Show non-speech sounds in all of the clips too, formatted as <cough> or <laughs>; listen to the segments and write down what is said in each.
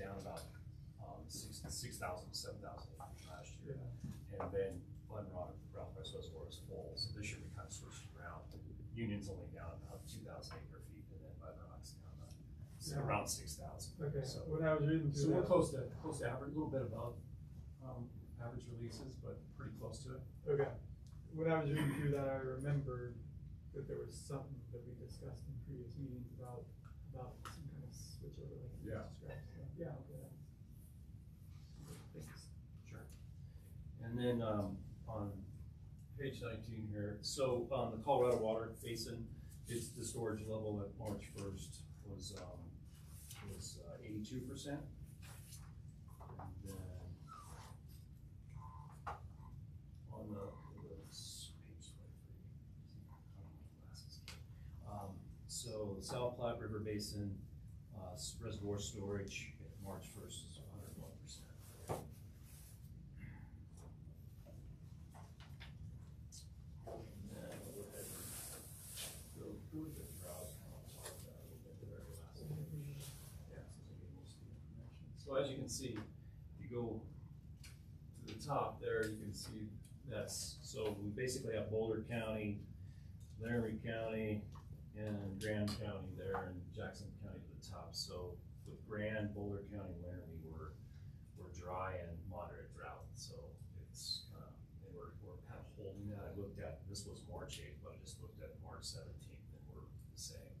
down about, um, six, six thousand, seven thousand acres last year. And then Glen Rock, Ralph Price Reservoir is full, so this year we kind of switched around. Union's only down about two thousand acre feet, and then Glen Rock's down, uh, s- Yeah. around six thousand. Okay, So, when I was reading so through we're close to, close to average, a little bit above, um, average releases, but pretty close to it. Okay, when I was reading through that, I remembered that there was something that we discussed in previous meetings about, about some kind of switch over like. you Yeah. Thanks. Sure. And then, um, on page nineteen here, so, um, the Colorado Water Basin, it's, the storage level at March first was, um, was uh, eighty-two percent. And then, on the. Um, so the South Platte River Basin, uh, reservoir storage March first is hundred and one percent. And then we'll go ahead and go through the drought, and I'll talk about it a little bit the very last page. Mm-hmm. Yeah, so they gave most the information. So as you can see, if you go to the top there, you can see that's, so we basically have Boulder County, Larimer County, and Grand County there, and Jackson County to the top. So Grand, Boulder County, Larimer, we're, we're dry and moderate drought, so it's, uh, and we're, we're kind of holding that. I looked at, this was March eighth, but I just looked at March seventeenth, and we're the same.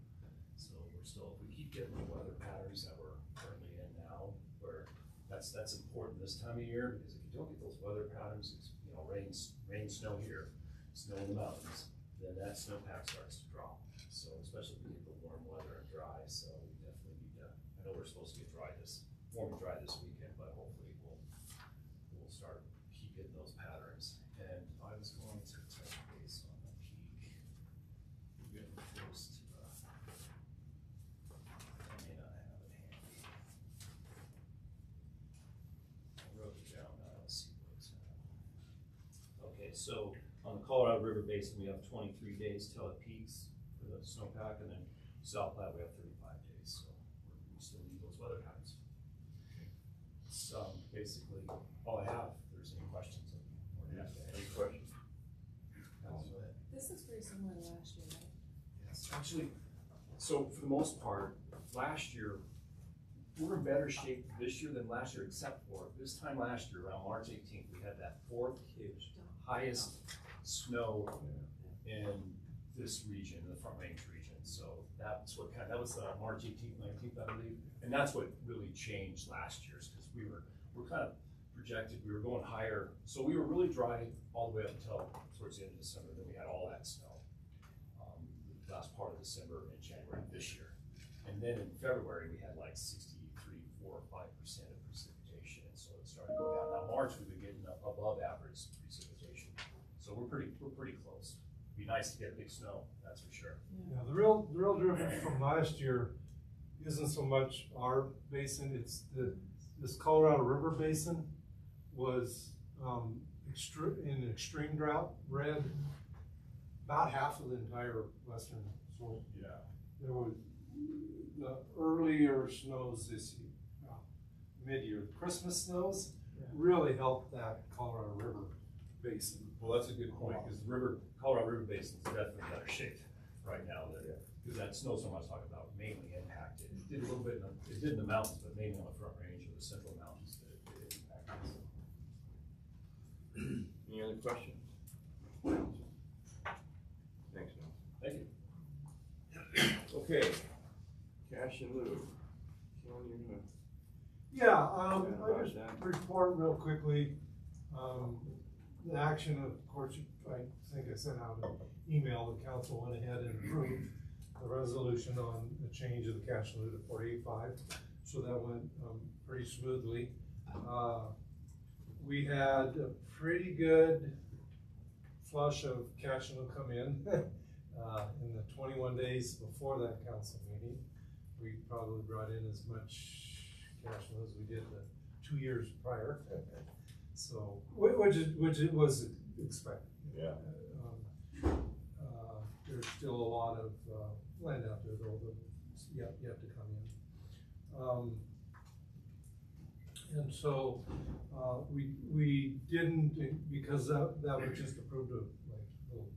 So we're still, we keep getting the weather patterns that we're currently in now, where that's, that's important this time of year, because if you don't get those weather patterns, it's, you know, rains, rain, snow here, snow in the mountains, then that snowpack starts to drop. So especially if we get the warm weather and dry, so we definitely need to, I know we're supposed to get dry this, warm and dry this weekend, but hopefully we'll, we'll start keep getting those patterns. And I was going to touch base on the peak. We're getting close to, uh, I may not have it handy. I wrote it down, I don't see what it's at. Okay, so on the Colorado River Basin, we have twenty-three days till it peaks for the snowpack, and then South Platte, we have thirty-five days, so we're- we still need those weather patterns. So, um, basically, all I have, if there's any questions, I'm more than Any questions? This is very similar to last year, right? Yes, actually, so for the most part, last year, we're in better shape this year than last year, except for this time last year, around March eighteenth, we had that fourth highest snow in this region, in the Front Range region. So that's what kind, that was uh, March eighteenth, nineteenth, I believe. And that's what really changed last year's, because we were, we're kind of projected, we were going higher. So we were really dry all the way up until towards the end of December, then we had all that snow. Um, the last part of December and January this year. And then in February, we had like sixty-three, four or five percent of precipitation, and so it started going down. Now, March, we've been getting above average precipitation, so we're pretty, we're pretty close. Be nice to get a big snow, that's for sure. Yeah, the real, the real difference from last year isn't so much our basin, it's the, this Colorado River Basin was, um, extre- in extreme drought, red about half of the entire western slope. Yeah. There was, the earlier snows this year, well, mid-year, Christmas snows Yeah. really helped that Colorado River Basin. Well, that's a good point, because the river, Colorado River Basin is definitely better shape right now than, because that snowstorm I was talking about mainly impacted. It did a little bit, in the- it did in the mountains, but mainly on the front range or the central mountains that it did impact. Any other questions? Thanks, Neil. Thank you. Okay, cash in lieu. Ken, you're gonna, Yeah, um, I about just that. report real quickly, um, the action of course, I think I sent out an email, the council went ahead and approved the resolution on the change of the cash flow to forty-eight-five, so that went, um, pretty smoothly. Uh, we had a pretty good flush of cash flow come in, <laughs> uh, in the twenty-one days before that council meeting. We probably brought in as much cash flow as we did the two years prior. <laughs> So, whi- which is, which it was expected. Yeah. Um, uh, There's still a lot of, uh, land out there though, that's yet, yet to come in. Um, And so, uh, we, we didn't, because that, that was just approved of like a little,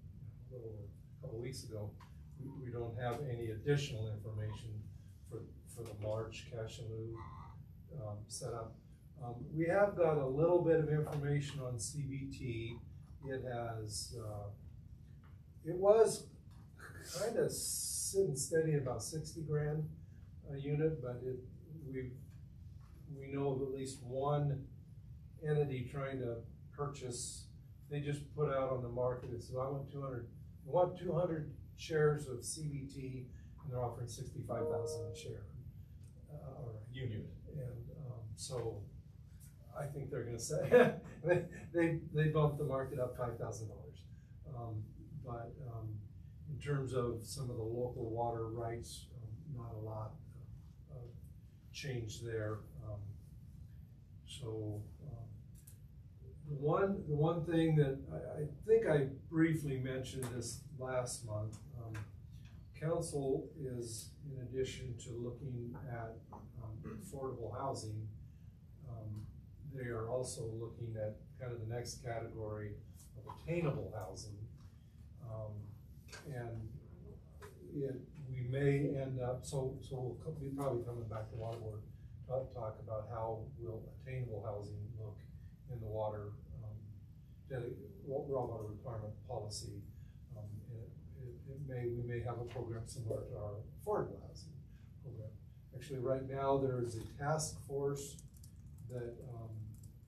a little, a couple weeks ago. We, we don't have any additional information for, for the March cash in lieu, um, setup. Um, we have got a little bit of information on CBT. It has, uh, it was kind of sitting steady at about sixty grand a unit, but it, we, we know of at least one entity trying to purchase, they just put out on the market, it says, I want two hundred, I want two hundred shares of CBT, and they're offering sixty-five thousand a share, uh, or a unit, and, um, so, I think they're gonna say, they, <laughs> they, they bumped the market up five thousand dollars. Um, but, um, in terms of some of the local water rights, um, not a lot of, change there. Um, So, um, the one, the one thing that, I, I think I briefly mentioned this last month, um, council is, in addition to looking at, affordable housing, they are also looking at kind of the next category of attainable housing. Um, and it, we may end up, so, so we'll be probably coming back to water board, talk, talk about how will attainable housing look in the water, um, raw water requirement policy. Um, it, it, it may, we may have a program similar to our affordable housing program. Actually, right now, there is a task force that, um,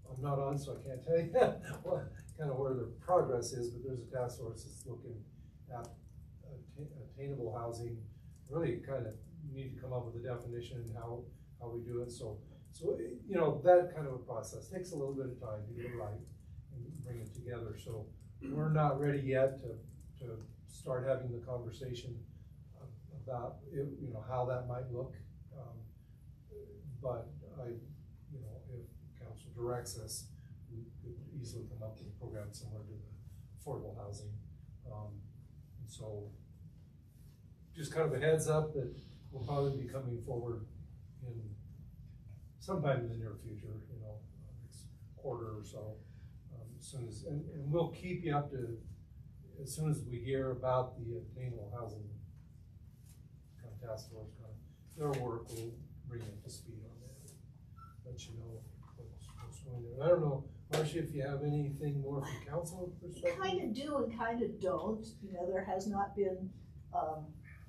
I'm not on, so I can't tell you <laughs> what, kind of where the progress is, but there's a task force that's looking at attainable housing. Really kind of need to come up with a definition and how, how we do it, so, so, it- you know, that kind of a process takes a little bit of time to get it right and bring it together, so we're not ready yet to, to start having the conversation about, if, you know, how that might look. Um, But I, you know, if council directs us, we could easily come up with a program similar to the affordable housing. Um, and so, just kind of a heads up that we'll probably be coming forward in sometime in the near future, you know, next quarter or so. Um, as soon as, and, and we'll keep you up to, as soon as we hear about the attainable housing kind of task force, kind of, their work, we'll bring up to speed on that. Let you know I don't know, Marcia, if you have anything more from council perspective? Kind of do and kind of don't, you know, there has not been, um,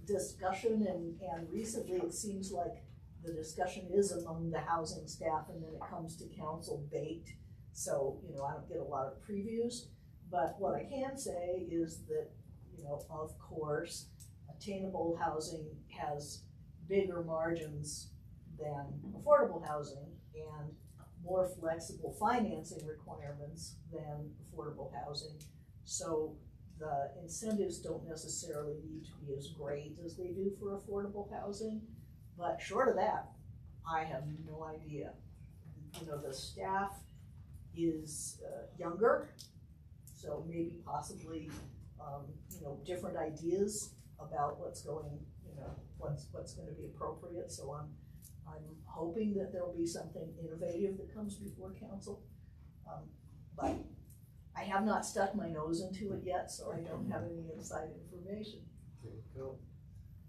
discussion and, and recently it seems like the discussion is among the housing staff and then it comes to council baked. So, you know, I don't get a lot of previews, but what I can say is that, you know, of course, attainable housing has bigger margins than affordable housing and more flexible financing requirements than affordable housing. So the incentives don't necessarily need to be as great as they do for affordable housing. But short of that, I have no idea. You know, the staff is uh, younger, so maybe possibly, um, you know, different ideas about what's going, you know, what's, what's gonna be appropriate, so I'm, I'm hoping that there'll be something innovative that comes before council. Um, But I have not stuck my nose into it yet, so I don't have any inside information. Okay, cool.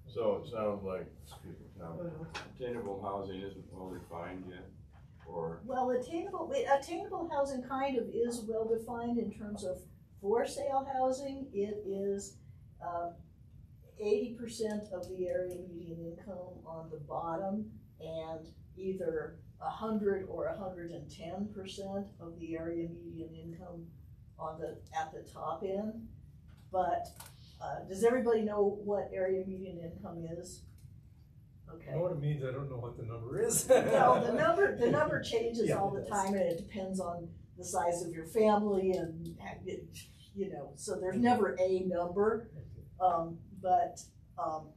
So it sounds like, excuse me, Tom, attainable housing isn't well defined yet, or, Well, attainable, attainable housing kind of is well defined in terms of for sale housing. It is, um, eighty percent of the area median income on the bottom and either a hundred or a hundred and ten percent of the area median income on the, at the top end. But, uh, does everybody know what area median income is? Okay. I know what it means, I don't know what the number is. <laughs> Well, the <laughs> number, the number changes Yeah, all the time and it depends on the size of your family and, it- you know, so there's never a number. Um, but, um,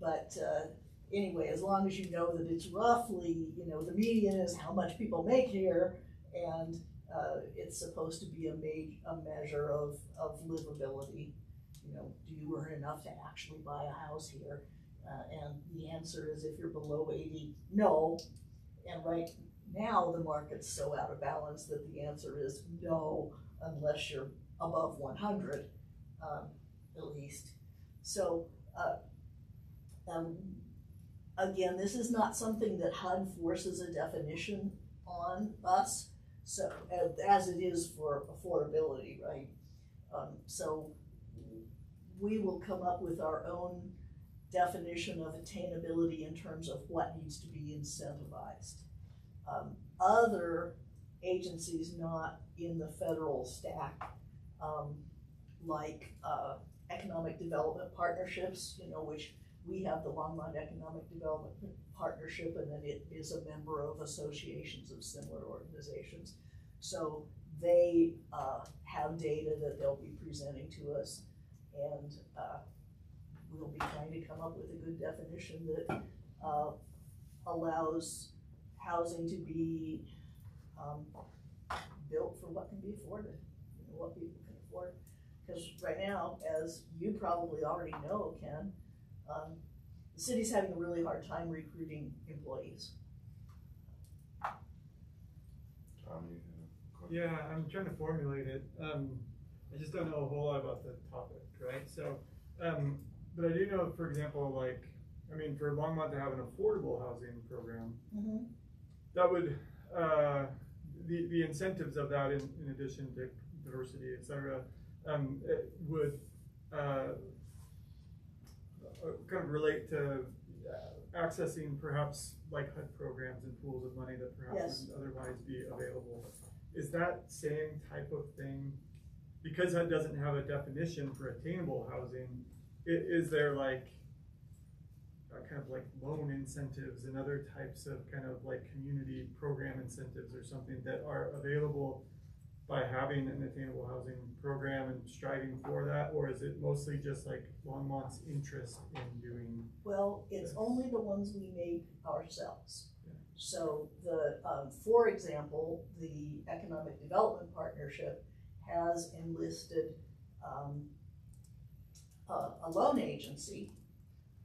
but, uh, anyway, as long as you know that it's roughly, you know, the median is how much people make here and, uh, it's supposed to be a ma- a measure of, of livability. You know, do you earn enough to actually buy a house here? Uh, and the answer is if you're below eighty, no. and right now, the market's so out of balance that the answer is no, unless you're above one hundred, um, at least. So, uh, um, again, this is not something that HUD forces a definition on us, so, as, as it is for affordability, right? Um, so, we will come up with our own definition of attainability in terms of what needs to be incentivized. Um, other agencies not in the federal stack, um, like, uh, economic development partnerships, you know, which we have the Longmont Economic Development Partnership, and then it is a member of associations of similar organizations. So they, uh, have data that they'll be presenting to us, and, uh, we'll be trying to come up with a good definition that, uh, allows housing to be, um, built for what can be afforded, you know, what people can afford. Cause right now, as you probably already know, Ken, um, the city's having a really hard time recruiting employees. Tom, you have a question? Yeah, I'm trying to formulate it. Um, I just don't know a whole lot about the topic, right? So, um, but I do know, for example, like, I mean, for Longmont to have an affordable housing program, Mm-hmm. that would, uh, the, the incentives of that in, in addition to diversity, et cetera, um, it would, uh, kind of relate to uh, accessing perhaps like HUD programs and pools of money that perhaps Yes. wouldn't otherwise be available. Is that same type of thing, because HUD doesn't have a definition for attainable housing, i- is there like uh, kind of like loan incentives and other types of kind of like community program incentives or something that are available by having an attainable housing program and striving for that, or is it mostly just like Longmont's interest in doing? Well, it's only the ones we make ourselves. Yeah. So the, um, for example, the Economic Development Partnership has enlisted, um, a, a loan agency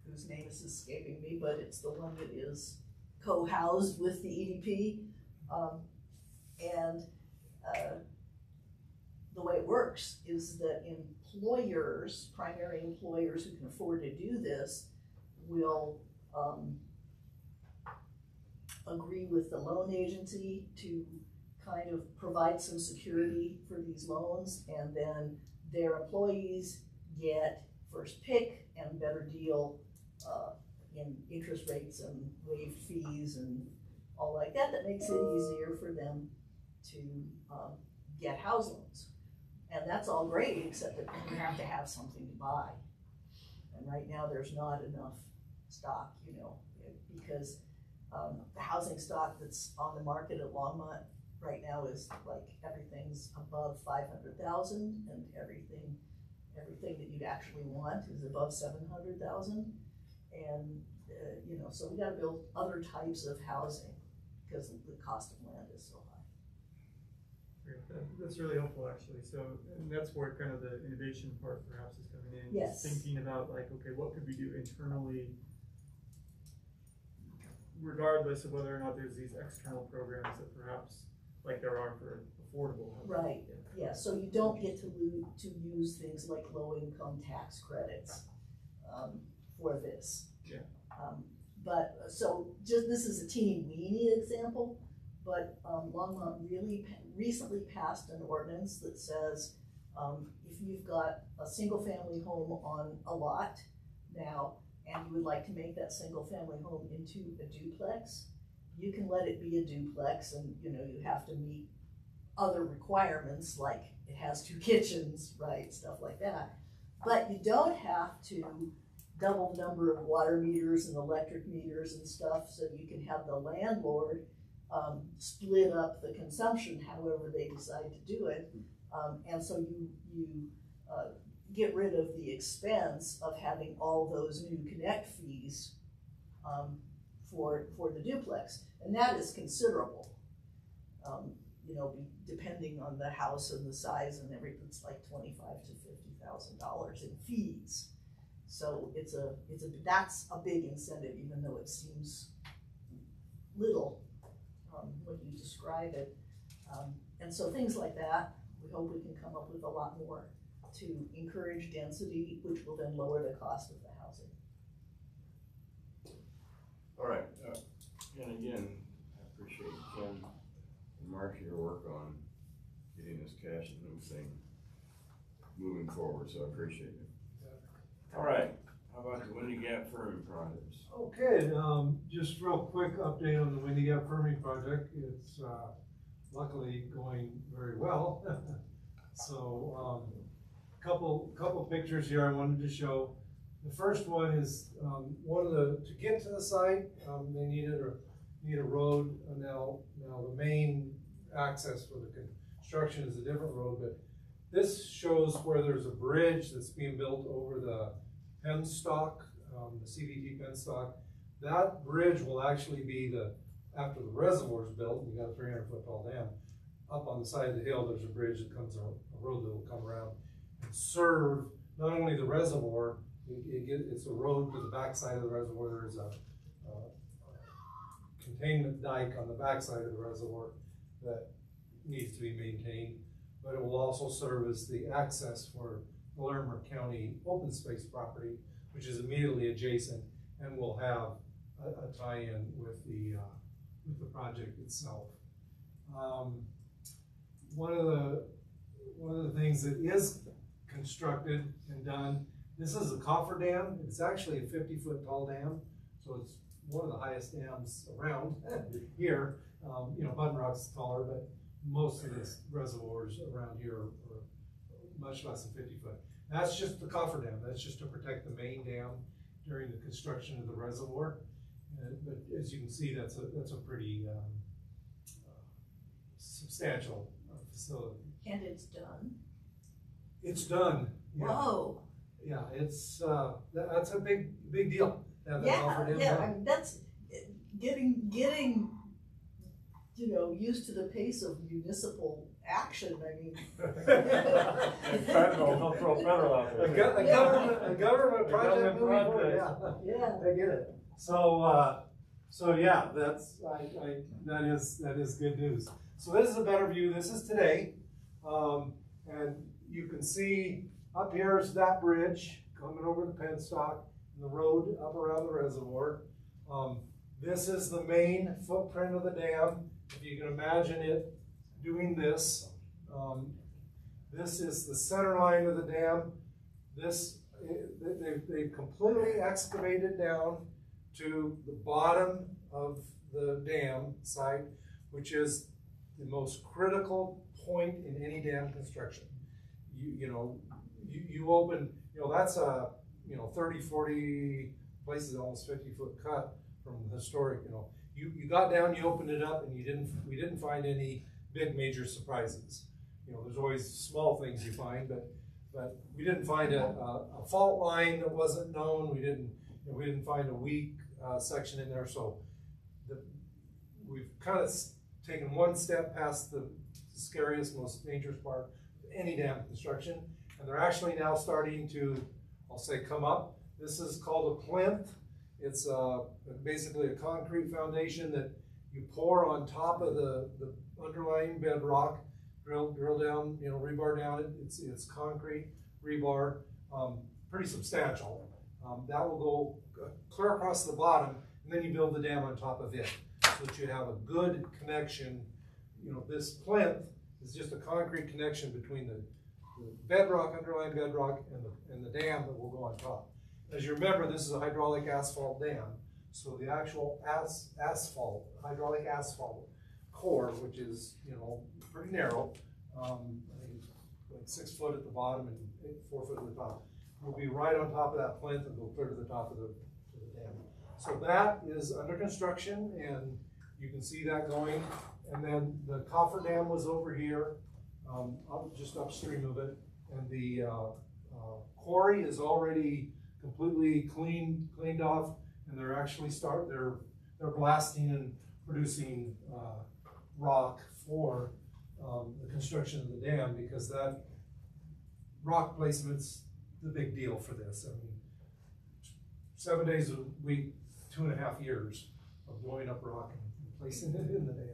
whose name is escaping me, but it's the one that is co-housed with the EDP. Um, and, uh, the way it works is that employers, primary employers who can afford to do this, will, um, agree with the loan agency to kind of provide some security for these loans, and then their employees get first pick and better deal, uh, in interest rates and waived fees and all like that, that makes it easier for them to, um, get house loans. And that's all great, except that you have to have something to buy. And right now, there's not enough stock, you know, because, um, the housing stock that's on the market at Longmont right now is like, everything's above five hundred thousand, and everything, everything that you'd actually want is above seven hundred thousand. And, uh, you know, so we gotta build other types of housing, because the cost of land is so high. That- That's really helpful, actually, so, and that's where kind of the innovation part perhaps is coming in. Yes. Thinking about like, okay, what could we do internally? Regardless of whether or not there's these external programs that perhaps, like there are for affordable housing. Right. Yeah. Yeah, so you don't get to lo- to use things like low-income tax credits, um, for this. Yeah. Um, but, so, just, this is a teeny weeny example, but, um, Longmont really recently passed an ordinance that says, um, if you've got a single-family home on a lot now, and you would like to make that single-family home into a duplex, you can let it be a duplex, and, you know, you have to meet other requirements, like it has two <laughs> kitchens, right, stuff like that. But you don't have to double the number of water meters and electric meters and stuff, so you can have the landlord um, split up the consumption however they decide to do it. Um, and so you, you, uh, get rid of the expense of having all those new connect fees, um, for, for the duplex, and that is considerable. Um, you know, depending on the house and the size and everything, it's like twenty-five to fifty thousand dollars in fees. So it's a, it's a, that's a big incentive, even though it seems little, um, when you describe it. Um, and so things like that, we hope we can come up with a lot more to encourage density, which will then lower the cost of the housing. All right, uh, and again, I appreciate Ken and Mark your work on getting this cash in lieu thing moving forward, so I appreciate it. All right, how about the Windy Gap? Okay, um, just real quick update on the Windy Gap Firming project, it's, uh, luckily going very well. <laughs> So, um, couple, couple pictures here I wanted to show. The first one is, um, one of the, to get to the site, um, they needed a, need a road, uh, now, now the main access for the construction is a different road, but this shows where there's a bridge that's being built over the penstock, um, the CBT penstock. That bridge will actually be the, after the reservoir is built, you got a three hundred foot tall dam, up on the side of the hill, there's a bridge that comes, a a road that will come around and serve not only the reservoir, it, it get, it's a road to the backside of the reservoir, there's a, uh, containment dike on the backside of the reservoir that needs to be maintained, but it will also serve as the access for Larimer County open space property, which is immediately adjacent and will have a, a tie-in with the, uh, with the project itself. Um, one of the, one of the things that is constructed and done, this is a coffer dam, it's actually a fifty-foot tall dam, so it's one of the highest dams around <laughs> here. Um, you know, Button Rock's taller, but most of the reservoirs around here are much less than fifty foot. That's just the coffer dam, that's just to protect the main dam during the construction of the reservoir. Uh, but as you can see, that's a, that's a pretty, um, uh, substantial uh, facility. And it's done. It's done. yeah. Whoa, Yeah, it's, uh, that, that's a big, big deal. that yeah, yeah. I mean, that's, getting, getting, you know, used to the pace of municipal action, I mean. Federal, don't throw federal out A there. go- a government, a government A project government moving forward, yeah. Yeah, I get it. So, uh, so yeah, that's, I, I, that is, that is good news. So this is a better view, this is today. Um, and you can see up here is that bridge coming over the penstock and the road up around the reservoir. Um, this is the main footprint of the dam. If you can imagine it doing this, um, this is the center line of the dam. This, they, they've, they've completely excavated down to the bottom of the dam site, which is the most critical point in any dam construction. You, you know, you, you open, you know, that's a, you know, 30, 40 places, almost 50 foot cut from historic, you know. You, you got down, you opened it up and you didn't, we didn't find any big major surprises. You know, there's always small things you find, but, but we didn't find a, a, a fault line that wasn't known. We didn't, you know, we didn't find a weak, uh, section in there, so the, we've kind of taken one step past the scariest, most dangerous part of any dam construction, and they're actually now starting to, I'll say, come up. This is called a plinth. It's uh, basically a concrete foundation that you pour on top of the, the underlying bedrock, drill, drill down, you know, rebar down it. It's, it's concrete rebar, um, pretty substantial. Um, that will go uh, clear across the bottom, and then you build the dam on top of it, so that you have a good connection. You know, this plinth is just a concrete connection between the, the bedrock, underlying bedrock, and the, and the dam that will go on top. As you remember, this is a hydraulic asphalt dam, so the actual as, asphalt, hydraulic asphalt core, which is, you know, pretty narrow, um, like six foot at the bottom and eight, four foot at the top, will be right on top of that plinth and go clear to the top of the, to the dam. So that is under construction and you can see that going. And then the coffer dam was over here, um, up, just upstream of it. And the, uh, uh, quarry is already completely cleaned, cleaned off. And they're actually start, they're, they're blasting and producing, uh, rock for, um, the construction of the dam because that rock placement's the big deal for this. I mean, seven days a week, two and a half years of blowing up rock and placing it in the dam.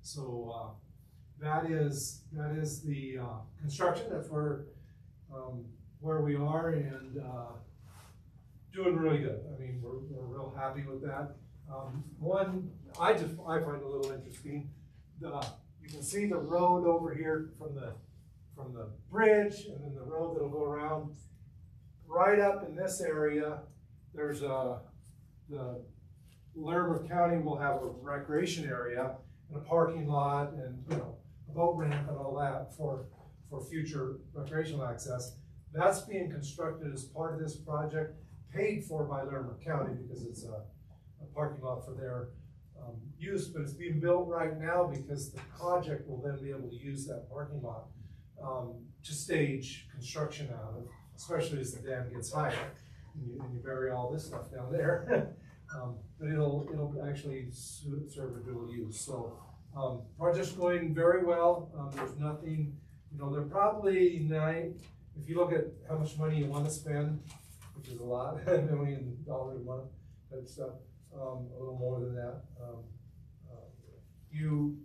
So, uh, that is, that is the, uh, construction, that's where, um, where we are and, uh, doing really good. I mean, we're, we're real happy with that. Um, one, I just, I find a little interesting, the, you can see the road over here from the, from the bridge and then the road that'll go around. Right up in this area, there's a, the Larimer County will have a recreation area and a parking lot and, you know, a boat ramp and all that for, for future recreational access. That's being constructed as part of this project, paid for by Larimer County because it's a, a parking lot for their, um, use, but it's being built right now because the project will then be able to use that parking lot, um, to stage construction out of, especially as the dam gets higher. And you, and you bury all this stuff down there. <laughs> Um, but it'll, it'll actually serve a dual use, so, um, project's going very well, um, there's nothing, you know, they're probably nine, if you look at how much money you wanna spend, which is a lot, <laughs> a million dollars a month, type stuff, um, a little more than that, um, uh, you,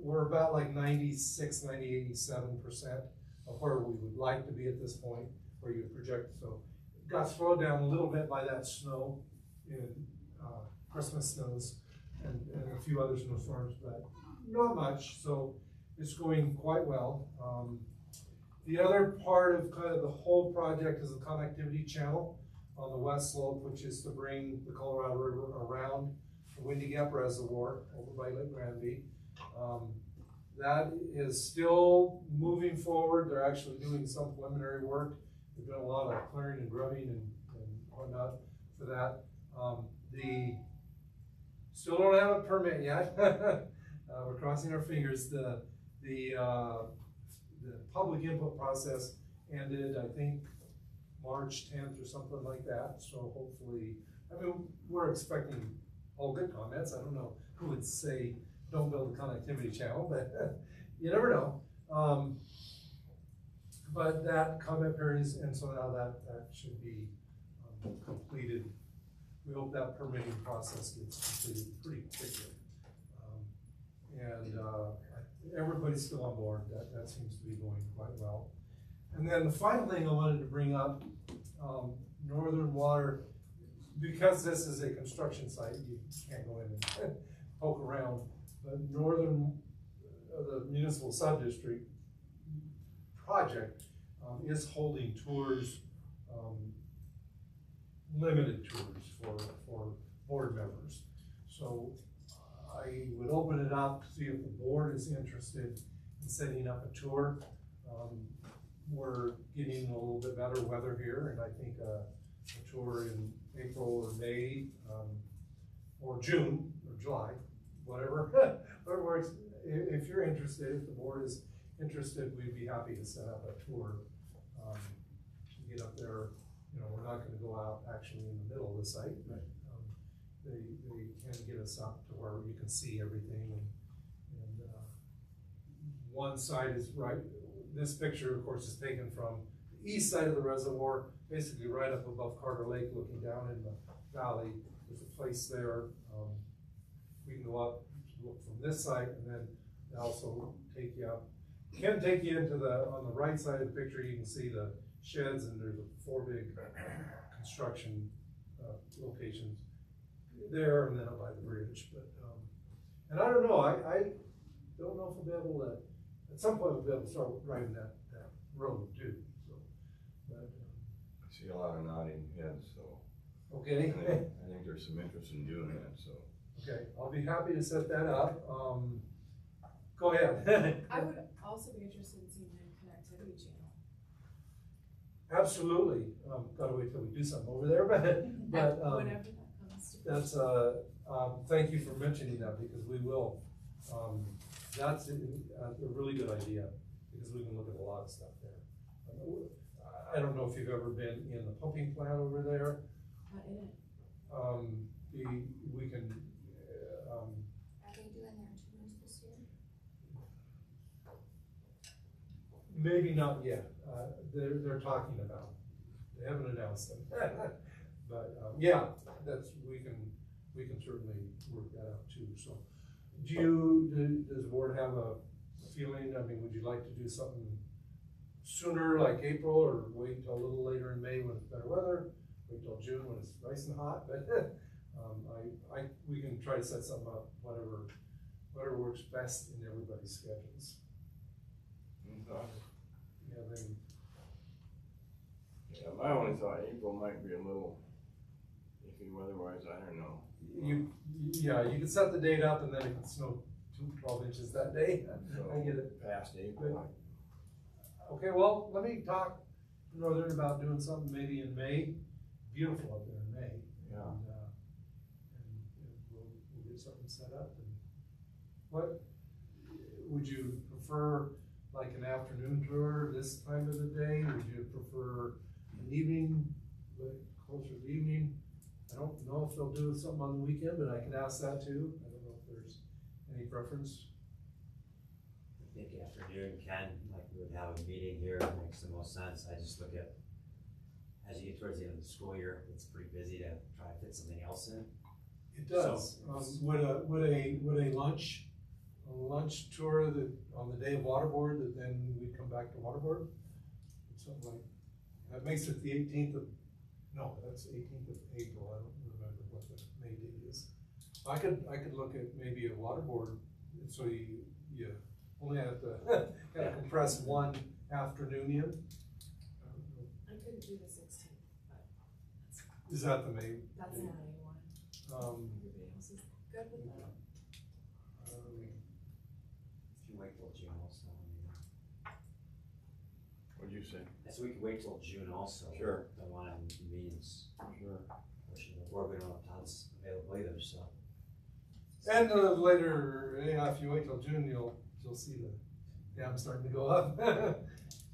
we're about like 96, 90, 87 percent of where we would like to be at this point, where you project, so. Got slowed down a little bit by that snow in, uh, Christmas snows and, and a few other snowstorms, but not much, so it's going quite well. Um, the other part of kind of the whole project is the connectivity channel on the west slope, which is to bring the Colorado River around the Windy Gap Reservoir over by Lake Granby. Um, that is still moving forward. They're actually doing some preliminary work. They've done a lot of clearing and grubbing and, and whatnot for that. Um, the, still don't have a permit yet. <laughs> Uh, we're crossing our fingers. The, the, uh, the public input process ended, I think, March tenth or something like that, so hopefully, I mean, we're expecting all good comments. I don't know who would say, don't build a connectivity channel, but <laughs> you never know. Um, but that comment is, and so now that, that should be, um, completed. We hope that permitting process gets completed pretty quickly. Um, And, uh, everybody's still on board, that, that seems to be going quite well. And then the final thing I wanted to bring up, um, Northern Water, because this is a construction site, you can't go in and <laughs> poke around. But Northern, uh, the municipal sub-district project, um, is holding tours, um, limited tours for, for board members. So I would open it up, to see if the board is interested in setting up a tour. Um, we're getting a little bit better weather here, and I think a, a tour in April or May, um, or June, or July, whatever, <laughs> whatever works. If, you're interested, if the board is interested, we'd be happy to set up a tour. Um, to get up there, you know, we're not gonna go out actually in the middle of the site. Right. Um, They, they can get us up to where you can see everything and, and, uh, one side is right, this picture, of course, is taken from the east side of the reservoir, basically right up above Carter Lake, looking down in the valley. There's a place there, um, we can go up, look from this side, and then also take you up. Can take you into the, on the right side of the picture, you can see the sheds, and there's four big construction, uh, locations there and then up by the bridge, but, um, and I don't know, I, I don't know if we'll be able to, at some point we'll be able to start riding that, that road too, so. But, um, I see a lot of nodding heads, so I okay, think, I think there's some interest in doing that, so. okay, I'll be happy to set that up, um, go ahead. <laughs> I would also be interested in seeing the connectivity channel. Absolutely, um, gotta wait till we do something over there, <laughs> but, <laughs> but, um, Whenever that comes to. That's, uh, um, thank you for mentioning that, because we will, um, that's a, a really good idea, because we can look at a lot of stuff there. I- I don't know if you've ever been in the pumping plant over there, Not in it. um, the, we can, uh, um, Are they doing their tours this year? maybe not yet, uh, they're, they're talking about, it. they haven't announced them. <laughs> But, um, yeah, that's, we can, we can certainly work that out too, so. Do you, do- does the board have a feeling, I mean, would you like to do something sooner, like April, or wait until a little later in May when it's better weather? Wait till June when it's nice and hot, but, <laughs> um, I, I, we can try to set something up, whatever, whatever works best in everybody's schedules. Any Yeah, my only thought, April might be a little iffy weather-wise, I don't know. You, yeah, you can set the date up and then it can snow two, twelve inches that day. I get it. Past April, Okay, well, let me talk to Northern about doing something maybe in May. Beautiful up there in May. yeah. And, uh, and, and we'll, we'll get something set up and what, would you prefer like an afternoon tour this time of the day? Would you prefer an evening, like closer to the evening? I don't know if they'll do something on the weekend, but I can ask that too. I don't know if there's any preference. I think afternoon can, like we would have a meeting here, makes the most sense, I just look at, as you get towards the end of the school year, it's pretty busy to try to fit something else in. It does. Um, would a, would a, would a lunch, a lunch tour that, on the day of waterboard, that then we'd come back to waterboard? Something like, that makes it the eighteenth of, no, that's eighteenth of April, I don't remember what the May date is. I could, I could look at maybe a waterboard, so you, you only have to, <laughs> kind of compress one afternoon in. I couldn't do the sixteenth, but that's, Is that the May? that's the main one. Um, Everybody else is good with that? um, If you wait till June also, I mean, What'd you say? I said we could wait till June also. Sure. Don't want any meetings, Sure. pushing the board, we don't have tons available either, so. And uh, later, yeah, if you wait till June, you'll, you'll see the dam starting to go up. <laughs>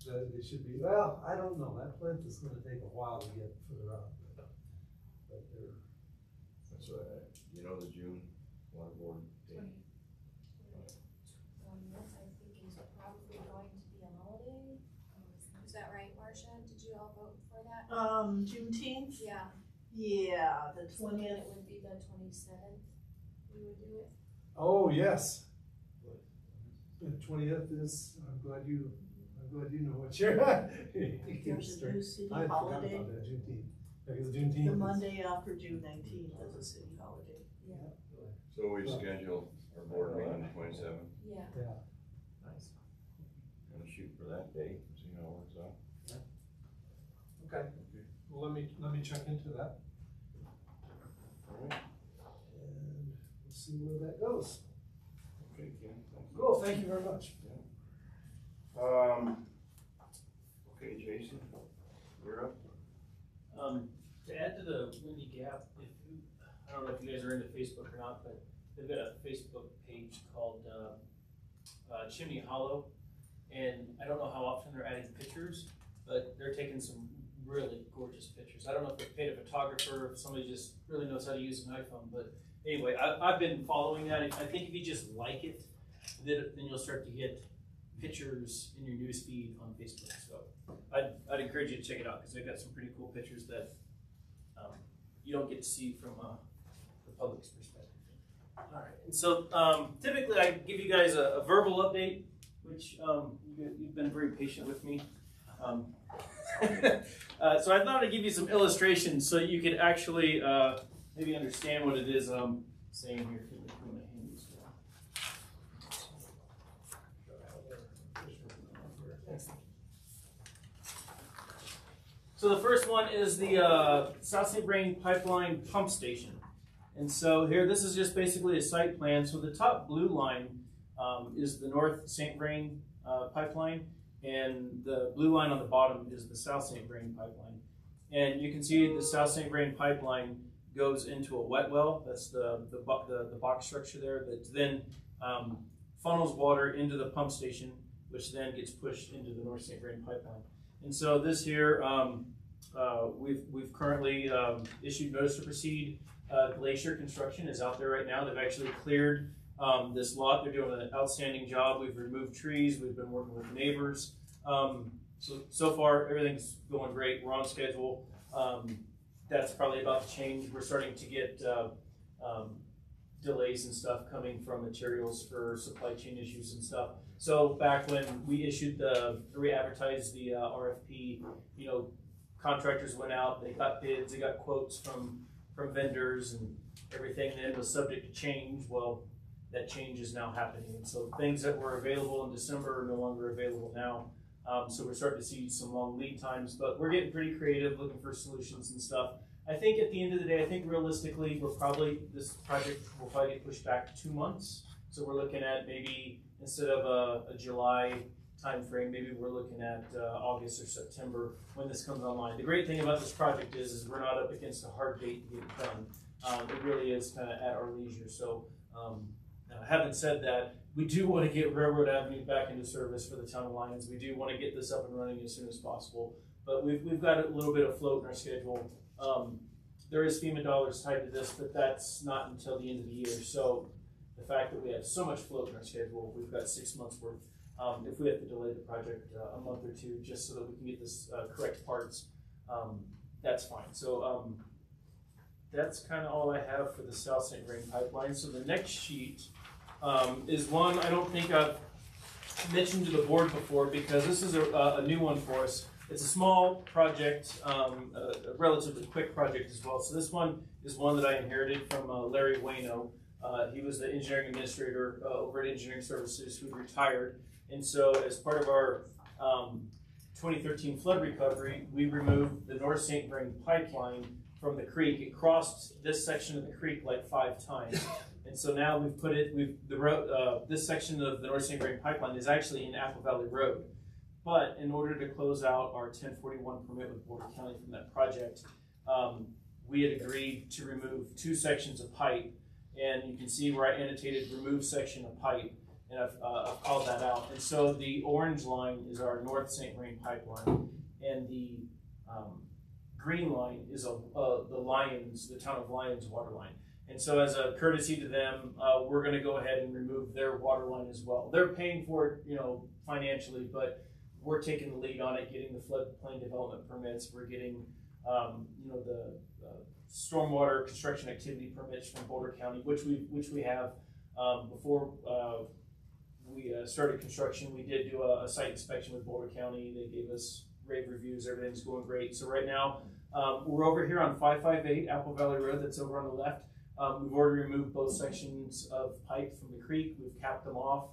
That it should be, well, I don't know, that plant is gonna take a while to get further up. but- But they're, That's what, I- you know, the June waterboard date. Twentieth, I think is probably going to be a holiday. Is that right, Marcia? Did you all vote for that? Um, Juneteenth? Yeah. Yeah, the So then twentieth. it would be the twenty-seventh, we would do it. oh, yes. The twentieth is, I'm glad you, I'm glad you know what you're. <laughs> There's a new city I forgot holiday. about that, Juneteenth, because Juneteenth The is. Monday after June nineteenth is a city holiday. Yeah. So we schedule our board meeting on the twenty-seventh, Yeah. Yeah, nice. Gonna shoot for that date, see how it works out. okay, well, let me, let me check into that. All right, And we'll see where that goes. okay, Ken, thank you. Cool, thank you very much. Yeah. Um, okay, Jason, you're up. Um, to add to the Windy Gap, if you, I don't know if you guys are into Facebook or not, but they've got a Facebook page called, uh, uh, Chimney Hollow. And I don't know how often they're adding pictures, but they're taking some really gorgeous pictures. I don't know if they paid a photographer, or if somebody just really knows how to use an iPhone, but anyway, I, I've been following that. I think if you just like it, then, then you'll start to get pictures in your news feed on Facebook. So I'd, I'd encourage you to check it out because they've got some pretty cool pictures that um, you don't get to see from uh, the public's perspective. All right, and so um, typically I give you guys a, a verbal update, which um, you, you've been very patient with me. <laughs> Uh, so I thought I'd give you some illustrations so you could actually uh, maybe understand what it is I'm saying here. So the first one is the uh, South St. Vrain Pipeline Pump Station. And so here, this is just basically a site plan. So the top blue line um, is the North St. Vrain uh, pipeline, and the blue line on the bottom is the South St. Vrain pipeline. And you can see the South St. Vrain pipeline goes into a wet well. That's the the, the, the box structure there that then um, funnels water into the pump station, which then gets pushed into the North St. Vrain pipeline. And so this here, um, uh, we've, we've currently, um, issued notice to proceed. Uh, Glacier Construction is out there right now. They've actually cleared, um, this lot. They're doing an outstanding job. We've removed trees. We've been working with neighbors. Um, so, so far, everything's going great. We're on schedule. Um, that's probably about to change. We're starting to get, uh, um, delays and stuff coming from materials for supply chain issues and stuff. So back when we issued the, re-advertised the uh, RFP, you know, contractors went out, they got bids, they got quotes from, from vendors and everything then was subject to change. Well, that change is now happening. And so things that were available in December are no longer available now. Um, so we're starting to see some long lead times, but we're getting pretty creative, looking for solutions and stuff. I think at the end of the day, I think realistically, we're probably, this project will probably get pushed back two months. So we're looking at maybe, instead of a, a July timeframe, maybe we're looking at, uh, August or September when this comes online. The great thing about this project is, is we're not up against a hard date to get it done. Um, it really is kind of at our leisure, so, um, now, having said that, we do want to get Railroad Avenue back into service for the town of Lyons. We do want to get this up and running as soon as possible. But we've, we've got a little bit of float in our schedule. Um, there is FEMA dollars tied to this, but that's not until the end of the year. So the fact that we have so much float in our schedule, we've got six months worth. Um, if we have to delay the project uh, a month or two just so that we can get this uh, correct parts, um, that's fine. So um, that's kind of all I have for the South St. Vrain pipeline. So the next sheet um, is one I don't think I've mentioned to the board before because this is a, a new one for us. It's a small project, um, a, a relatively quick project as well. So this one is one that I inherited from uh, Larry Wayno. Uh, he was the engineering administrator uh, over at Engineering Services who retired. And so as part of our um, 2013 flood recovery, we removed the North St. Vrain pipeline from the creek. It crossed this section of the creek like five times. And so now we've put it, we've, the road, uh, this section of the North St. Vrain pipeline is actually in Apple Valley Road. But in order to close out our ten forty-one permit with Boulder County from that project, um, we had agreed to remove two sections of pipe. And you can see where I annotated remove section of pipe, and I've, uh, I've called that out. And so the orange line is our North St. Vrain pipeline, and the, um, green line is a, uh, the Lyons, the town of Lyons water line. And so as a courtesy to them, uh, we're gonna go ahead and remove their water line as well. They're paying for it, you know, financially, but we're taking the lead on it, getting the floodplain development permits, we're getting, um, you know, the, uh, stormwater construction activity permits from Boulder County, which we, which we have. Um, before, uh, we, uh, started construction, we did do a, a site inspection with Boulder County, they gave us rave reviews, everything's going great. So right now, um, we're over here on five five eight Apple Valley Road, that's over on the left. Um, we've already removed both sections of pipe from the creek. We've capped them off.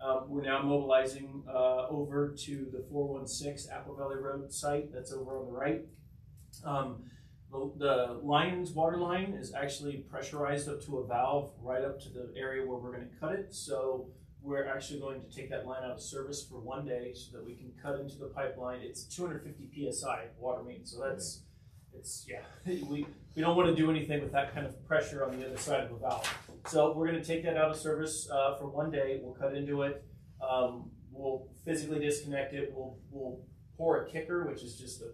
Um, we're now mobilizing uh, over to the 416 Apple Valley Road site that's over on the right. Um, the, the Lyons water line is actually pressurized up to a valve right up to the area where we're going to cut it. So we're actually going to take that line out of service for one day so that we can cut into the pipeline. It's 250 psi water main, so that's it's yeah <laughs> we we don't want to do anything with that kind of pressure on the other side of a valve. So we're going to take that out of service uh, for one day. We'll cut into it. Um, we'll physically disconnect it. We'll we'll pour a kicker, which is just a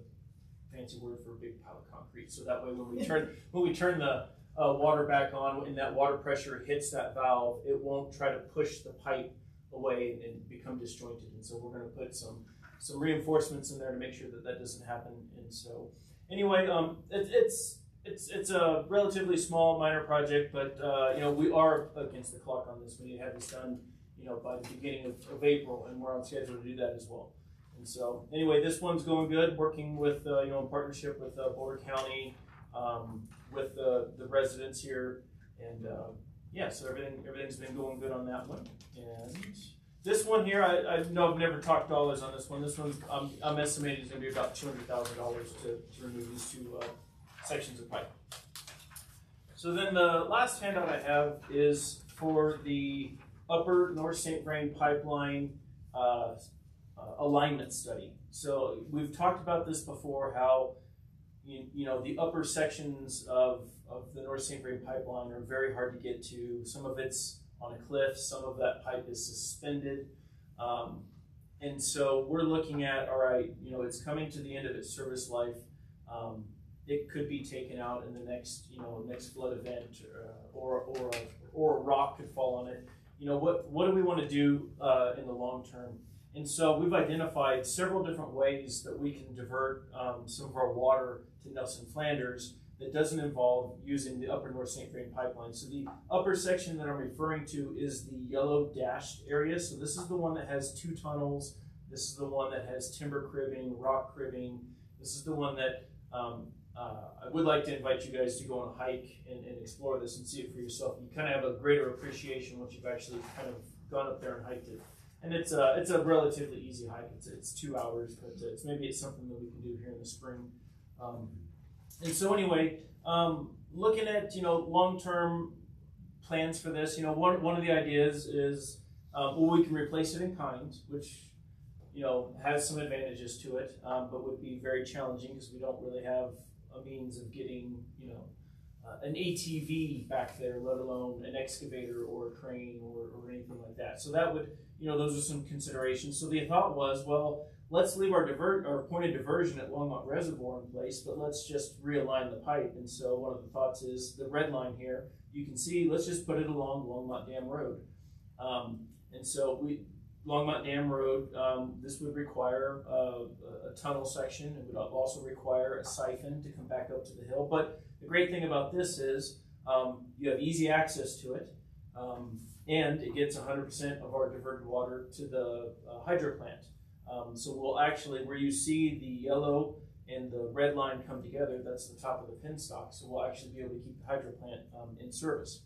fancy word for a big pile of concrete. So that way, when we turn when we turn the uh, water back on and that water pressure hits that valve, it won't try to push the pipe away and become disjointed. And so we're going to put some some reinforcements in there to make sure that that doesn't happen. And so anyway, um, it, it's it's it's a relatively small, minor project, but uh, you know we are against the clock on this. We need to have this done, you know, by the beginning of, of April, and we're on schedule to do that as well. And so, anyway, this one's going good. Working with uh, you know in partnership with uh, Boulder County, um, with the the residents here, and uh, yeah, so everything everything's been going good on that one. And this one here, I, I know I've never talked dollars on this one. This one, I'm, I'm estimating is going to be about two hundred thousand dollars to to remove these two uh, sections of pipe. So then the last handout I have is for the upper North St. Vrain pipeline uh, uh, alignment study. So we've talked about this before, how you, you know the upper sections of, of the North St. Vrain pipeline are very hard to get to. Some of it's on a cliff, some of that pipe is suspended. Um, and so we're looking at, all right, you know, it's coming to the end of its service life. Um, it could be taken out in the next, you know, next flood event, uh, or or a, or a rock could fall on it. You know, what what do we want to do uh, in the long term? And so we've identified several different ways that we can divert um, some of our water to Nelson Flanders that doesn't involve using the upper North St. Vrain pipeline. So the upper section that I'm referring to is the yellow dashed area. So this is the one that has two tunnels. This is the one that has timber cribbing, rock cribbing. This is the one that um, uh, I would like to invite you guys to go on a hike and, and explore this and see it for yourself. You kind of have a greater appreciation once you've actually kind of gone up there and hiked it. And it's a, it's a relatively easy hike. It's, it's two hours, but it's maybe it's something that we can do here in the spring. Um, and so anyway, um, looking at you know long term plans for this, you know one one of the ideas is um, well we can replace it in kind, which you know has some advantages to it, um, but would be very challenging because we don't really have a means of getting you know uh, an ATV back there, let alone an excavator or a crane or, or anything like that. So that would you know those are some considerations. So the thought was well let's leave our divert point of diversion at Longmont Reservoir in place, but let's just realign the pipe. And so one of the thoughts is the red line here. You can see, let's just put it along Longmont Dam Road. Um, and so we Longmont Dam Road, um, this would require uh, a tunnel section. It would also require a siphon to come back up to the hill. But the great thing about this is um, you have easy access to it. Um, and it gets 100% of our diverted water to the uh, hydro plant. Um, so we'll actually, where you see the yellow and the red line come together, that's the top of the penstock. So we'll actually be able to keep the hydro plant um, in service.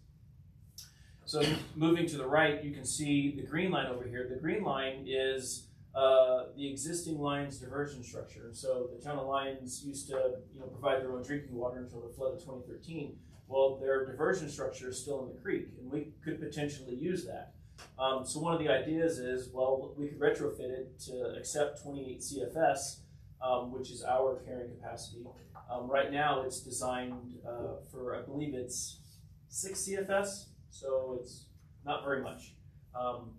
So moving to the right, you can see the green line over here. The green line is uh, the existing Lyons diversion structure. So the town of Lyons used to you know, provide their own drinking water until the flood of 2013. Well, their diversion structure is still in the creek, and we could potentially use that. Um, so one of the ideas is, well, we could retrofit it to accept 28 CFS, um, which is our carrying capacity. Um, right now, it's designed uh, for, I believe it's six CFS, so it's not very much. Um,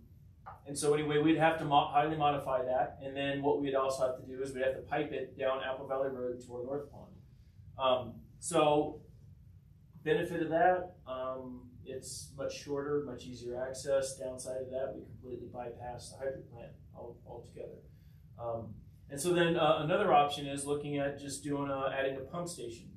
and so anyway, we'd have to mo highly modify that, and then what we'd also have to do is we'd have to pipe it down Apple Valley Road to our North Pond. Um, so benefit of that, um, it's much shorter, much easier access. Downside of that, we completely bypass the hydro plant altogether. Um, and so then uh, another option is looking at just doing a, adding a pump station.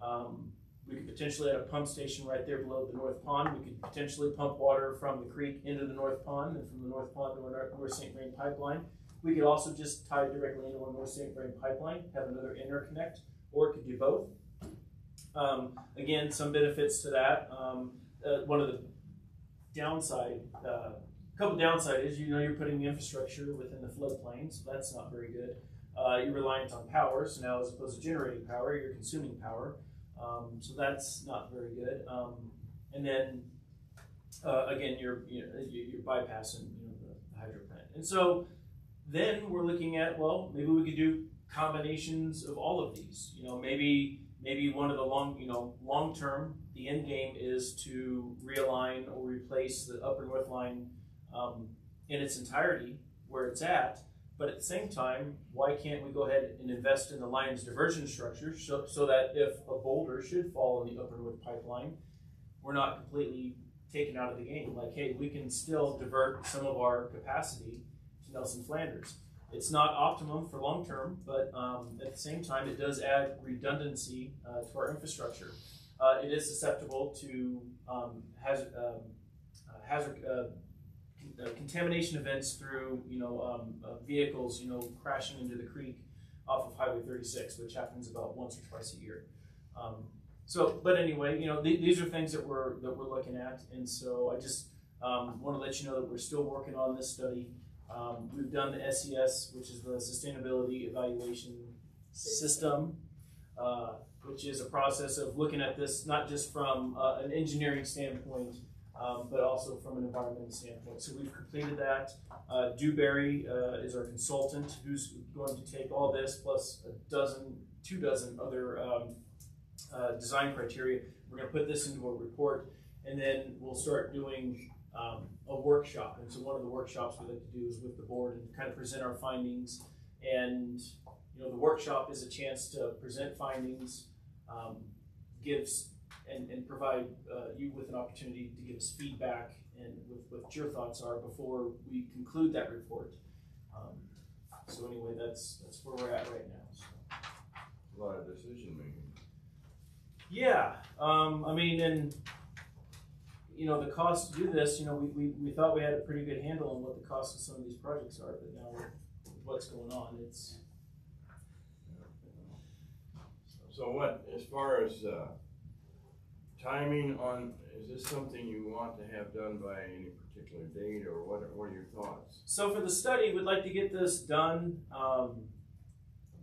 Um, we could potentially add a pump station right there below the North Pond. We could potentially pump water from the creek into the North Pond and from the North Pond to our North St. Vrain pipeline. We could also just tie directly into our North St. Vrain pipeline, have another interconnect, or it could do both. Um, again, some benefits to that. Um, uh, one of the downside, uh, couple downside is you know you're putting the infrastructure within the floodplain, so that's not very good. Uh, you're reliant on power, so now as opposed to generating power, you're consuming power, um, so that's not very good. Um, and then uh, again, you're you know, you're bypassing you know the hydro plant, and so then we're looking at well maybe we could do combinations of all of these. You know maybe maybe one of the long, you know, long term, the end game is to realign or replace the upper north line um, in its entirety where it's at. But at the same time, why can't we go ahead and invest in the Lyons diversion structure so, so that if a boulder should fall in the upper north pipeline, we're not completely taken out of the game. Like, hey, we can still divert some of our capacity to Nelson Flanders. It's not optimum for long term, but um, at the same time, it does add redundancy uh, to our infrastructure. Uh, it is susceptible to um, hazard, um, uh, hazard uh, uh, contamination events through you know um, uh, vehicles you know crashing into the creek off of Highway 36, which happens about once or twice a year. Um, so, but anyway, you know th these are things that we're that we're looking at, and so I just um, want to let you know that we're still working on this study. Um, we've done the SES, which is the Sustainability Evaluation System, uh, which is a process of looking at this not just from uh, an engineering standpoint, um, but also from an environmental standpoint. So we've completed that. Uh, Dewberry uh, is our consultant who's going to take all this plus a dozen, two dozen other um, uh, design criteria. We're going to put this into a report, and then we'll start doing um, a workshop. And so one of the workshops we like to do is with the board and kind of present our findings. And you know, the workshop is a chance to present findings, um, gives and, and provide uh, you with an opportunity to give us feedback and with, what your thoughts are before we conclude that report. Um, so anyway, that's that's where we're at right now. So. A lot of decision making. Yeah, um, I mean, and, you know, the cost to do this, you know, we, we, we thought we had a pretty good handle on what the cost of some of these projects are, but now with what's going on, it's, So what, as far as, uh, timing on, is this something you want to have done by any particular date, or what, are- what are your thoughts? So for the study, we'd like to get this done, um,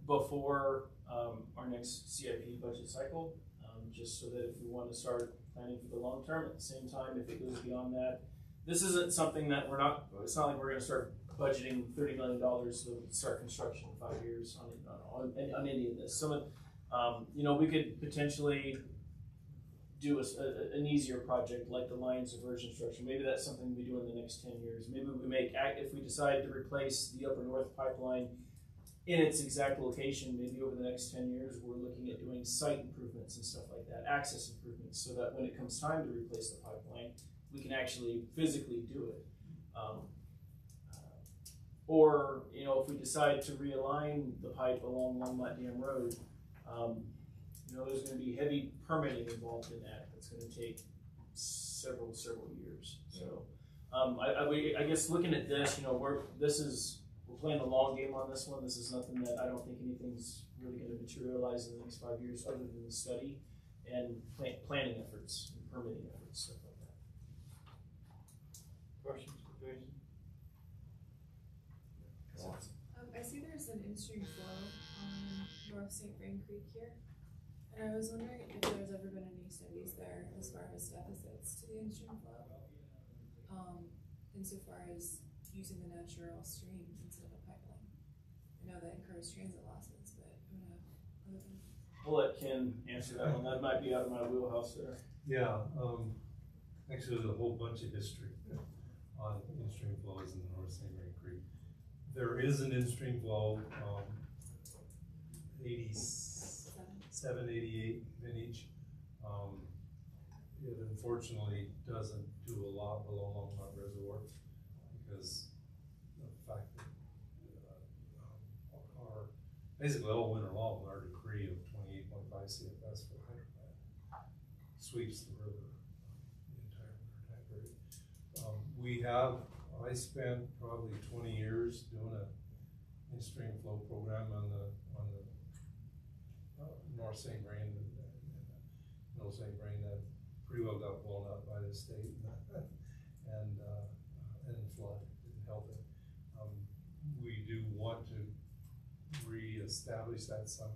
before, um, our next CIP budget cycle. Um, just so that if we want to start planning for the long term, at the same time, if it goes beyond that. This isn't something that we're not, it's not like we're gonna start budgeting thirty million dollars to start construction in five years on, on, on, on any of this. Some of, um, you know, we could potentially do a, a- an easier project like the Lyons diversion structure. Maybe that's something we do in the next ten years. Maybe we make, if we decide to replace the Upper North Pipeline in its exact location, maybe over the next ten years, we're looking at doing site improvements and stuff like that, access improvements, so that when it comes time to replace the pipeline, we can actually physically do it. Um, uh, Or, you know, if we decide to realign the pipe along Longmont Dam Road, um, you know, there's gonna be heavy permitting involved in that, that's gonna take several, several years, so. Um, I, I, we- I guess looking at this, you know, we're, this is, we're playing the long game on this one, this is nothing that, I don't think anything's really gonna materialize in the next five years, other than the study and plan, planning efforts, and permitting efforts, stuff like that. Questions for Jason? Um, I see there's an in-stream flow on St. Vrain Creek here. And I was wondering if there's ever been any studies there as far as deficits to the in-stream flow? Um, insofar as using the natural stream instead of a pipeline. I know that incurs transit losses, but I don't know, other than I'll let Ken answer that one, that might be out of my wheelhouse there. Yeah, um, actually, there's a whole bunch of history on in-stream flows in the North St. Vrain Creek. There is an in-stream flow, um, eighty-seven, eighty-eight vintage. Um, it unfortunately doesn't do a lot below Longmont Reservoir because of the fact that, uh, um, our, basically all winter long, our decree of twenty-eight point five CFS for hydro plant sweeps the river the entire winter time period. Um, we have, I spent probably twenty years doing a in-stream flow program on the, North St. Vrain and, and, uh, Middle St. Vrain that pretty well got blown up by the state <laughs> and, uh, and flood, didn't help it. Um, we do want to reestablish that some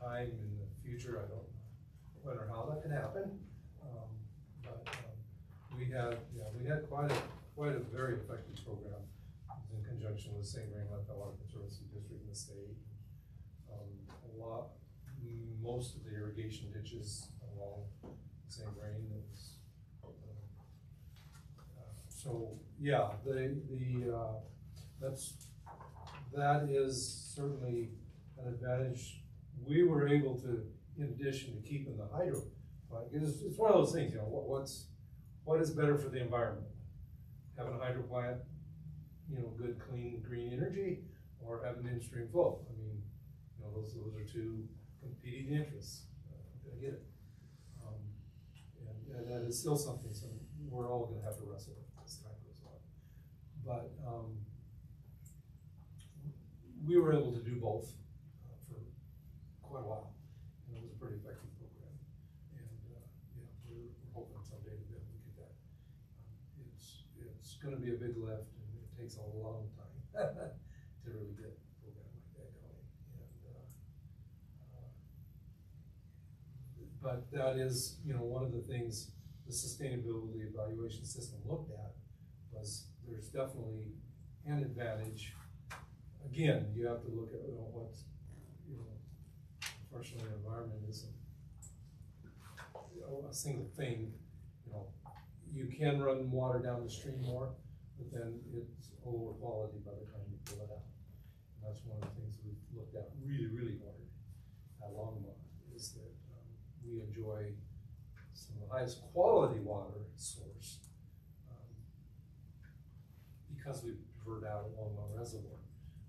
time in the future, I don't know when or how that could happen. Um, but, um, we had, yeah, we had quite a, quite a very effective program in conjunction with St. Vrain Left Water Conservancy District in the state. Um, a lot, most of the irrigation ditches along St. Vrain uh, so, yeah, the, the, uh, that's, that is certainly an advantage. We were able to, in addition to keeping the hydro, it's, it's one of those things, you know, what, what's, what is better for the environment? Having a hydro plant, you know, good, clean, green energy, or having in-stream flow? I mean, you know, those, those are two competing interests, uh, I get it. Um, and, and that is still something, so we're all gonna have to wrestle with as time goes on. But, um, we were able to do both uh, for quite a while, and it was a pretty effective program. And, uh, yeah, we're, we're hoping someday to be able to get that. Um, It's, it's gonna be a big lift, and it takes a long time <laughs> to really get a program like that going, and, uh, uh, but that is, you know, one of the things the sustainability evaluation system looked at was there's definitely an advantage. Again, you have to look at, you know, what's, you know, unfortunately, environment isn't you know, a single thing, you know, you can run water down the stream more, but then it's lower quality by the time you pull it out. And that's one of the things we've looked at really, really hard at Longmont, is that, we enjoy some of the highest quality water source, um, because we divert out at Longmont Reservoir.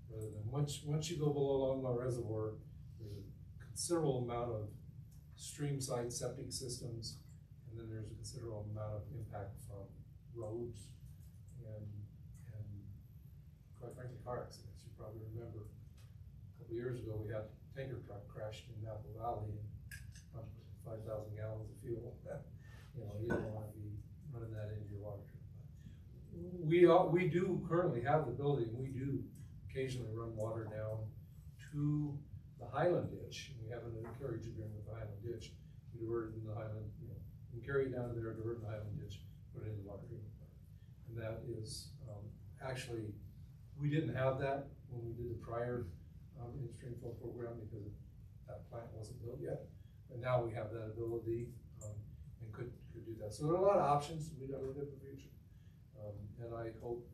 Rather than, once, once you go below Longmont Reservoir, there's a considerable amount of stream side septic systems, and then there's a considerable amount of impact from roads and, and quite frankly, car accidents. You probably remember, a couple years ago, we had a tanker truck crashed in Apple Valley and five thousand gallons of fuel. <laughs> You know, you don't wanna be running that into your water treatment. We are, we do currently have the ability, we do occasionally run water down to the Highland ditch, we have an carriage agreement with the Highland ditch. We divert it in the Highland, you know, we carry it down there, divert in the Highland ditch, put it in the water treatment plant. And that is, um, actually, we didn't have that when we did the prior, um, in-stream flow program because that plant wasn't built yet. And now we have that ability, um, and could, could do that. So there are a lot of options, we gotta look at the future. Um, and I hope,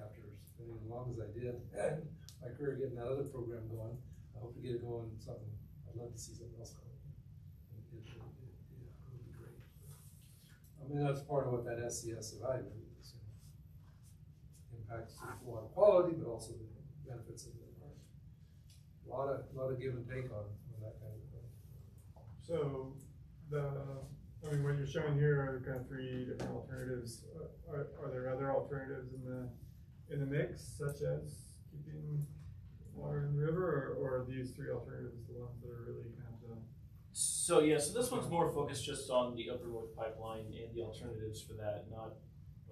after spending as long as I did, and <coughs> my career getting that other program going, I hope to get it going, something, I'd love to see something else going. It, would be great. I mean, that's part of what that SES evaluated is, you know. Impacts water quality, but also the benefits of the environment. A Lot of, lot of give and take on, on that kind of. So, the, I mean, what you're showing here are kind of three different alternatives. Uh, Are, are there other alternatives in the, in the mix, such as keeping water in the river, or, or are these three alternatives the ones that are really kind of the? So yeah, so this one's more focused just on the Upper North Pipeline and the alternatives for that, not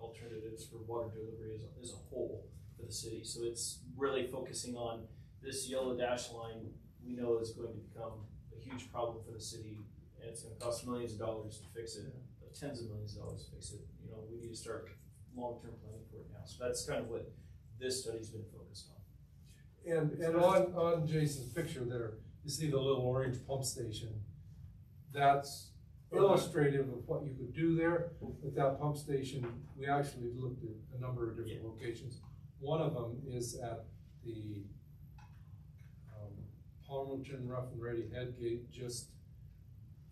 alternatives for water delivery as, a- as a whole for the city. So it's really focusing on this yellow dash line we know is going to become huge problem for the city and it's gonna cost millions of dollars to fix it, uh, tens of millions of dollars to fix it. You know, we need to start long-term planning for it now. So that's kind of what this study's been focused on. And, and on, on Jason's picture there, you see the little orange pump station. That's uh-huh. illustrative of what you could do there. With that pump station, we actually looked at a number of different Yeah. locations. One of them is at the, Palmerton Rough and Ready Headgate, just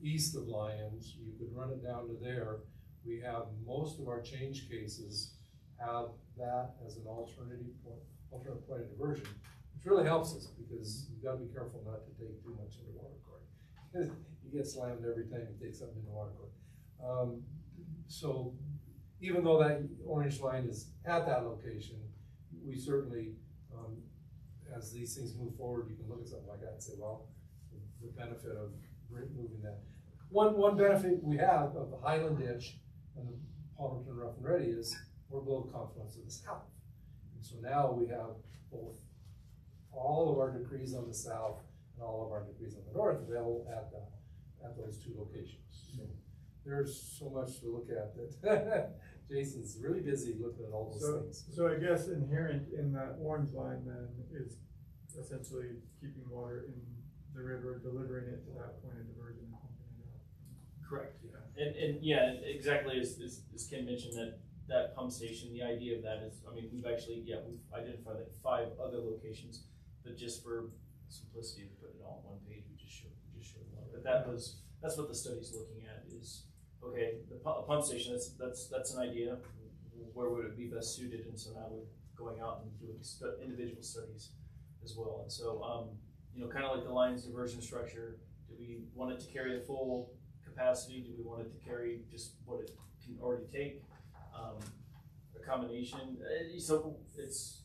east of Lyons. You could run it down to there. We have, most of our change cases have that as an alternative point, alternate point of diversion, which really helps us because you've gotta be careful not to take too much into water court. <laughs> You get slammed every time you take something into water court. Um, so even though that orange line is at that location, we certainly, as these things move forward, you can look at something like that and say, well, the- benefit of moving that. One, one benefit we have of the Highland ditch and the Palmerton Rough and Ready is we're below the confluence of the south. And so now we have both, all of our decrees on the south and all of our decrees on the north available at the, at those two locations. So There's so much to look at that <laughs> Jason's really busy looking at all those So, things. so I guess inherent in that orange line then is essentially keeping water in the river, delivering it to that point of diversion and pumping it out. Correct. And, and yeah, exactly as, as, as Ken mentioned, that, that pump station, the idea of that is, I mean, we've actually, yeah, we've identified like five other locations, but just for simplicity to put it all on one page, we just showed, we just showed one. But that was, that's what the study's looking at is, okay, the pu- pump station, that's, that's, that's an idea. Where would it be best suited? And so now we're going out and doing stu- individual studies as well. And so, um, you know, kind of like the Lyons diversion structure, do we want it to carry the full capacity? Do we want it to carry just what it can already take? Um, a combination, uh, so it's,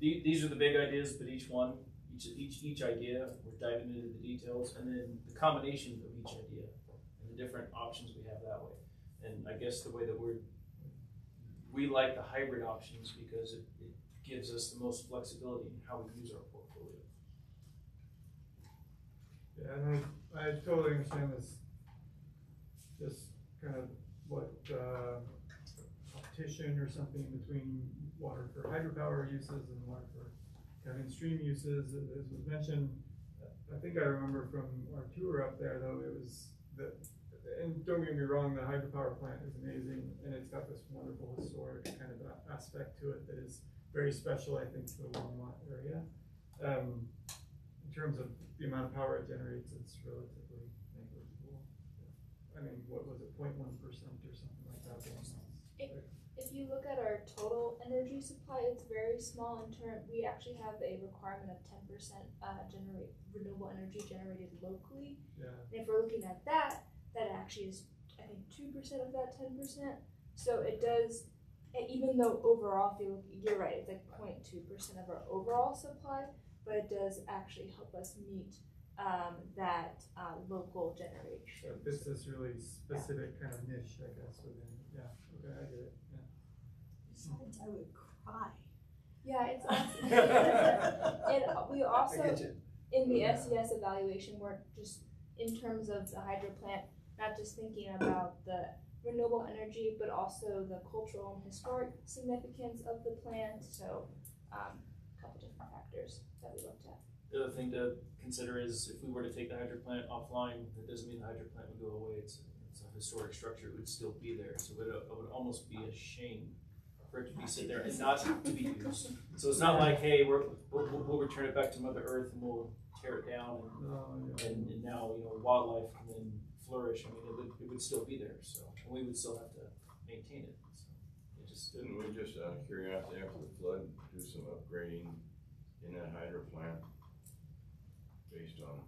the, these are the big ideas, but each one, each, each, each idea, we're diving into the details, and then the combination of each idea, and the different options we have that way. And I guess the way that we're, we like the hybrid options because it, it gives us the most flexibility in how we use our portfolio. Yeah, and I, I totally understand this, just kind of what, uh, competition or something between water for hydropower uses and water for kind of in-stream uses, as was mentioned. I think I remember from our tour up there, though, it was that, and don't get me wrong, the hydropower plant is amazing, and it's got this wonderful historic kind of aspect to it that is very special, I think, to the Longmont area. Um, in terms of the amount of power it generates, it's relatively negligible. I mean, what was it, 0.1 percent or something like that? It- if you look at our total energy supply, it's very small in term, we actually have a requirement of ten percent, uh, generate, renewable energy generated locally. Yeah. And if we're looking at that, that actually is, I think, two percent of that ten percent. So it does, even though overall, if you look, you're right, it's like 0.2 percent of our overall supply, but it does actually help us meet, um, that, uh, local generation. if it's this really specific kind of niche, I guess, within, yeah, okay, I get it, yeah. Besides, I would cry. Yeah, it's <laughs> awesome. <laughs> And we also, in the SES evaluation, we're just, in terms of the hydro plant, not just thinking about the renewable energy, but also the cultural and historic significance of the plant, so, um, a couple different factors that we looked at. The other thing to consider is if we were to take the hydro plant offline, that doesn't mean the hydro plant would go away. It's, it's a historic structure, it would still be there. So it would, it would almost be a shame for it to be sit there and not to be used. So it's not like, hey, we're, we'll, we'll- we'll return it back to Mother Earth and we'll tear it down No, and, yeah. and, and now, you know, wildlife can then flourish. I mean, it would, it would still be there, so, and we would still have to maintain it, so. It just, Didn't we just, out of curiosity, after the flood, do some upgrading in that hydro plant? Based on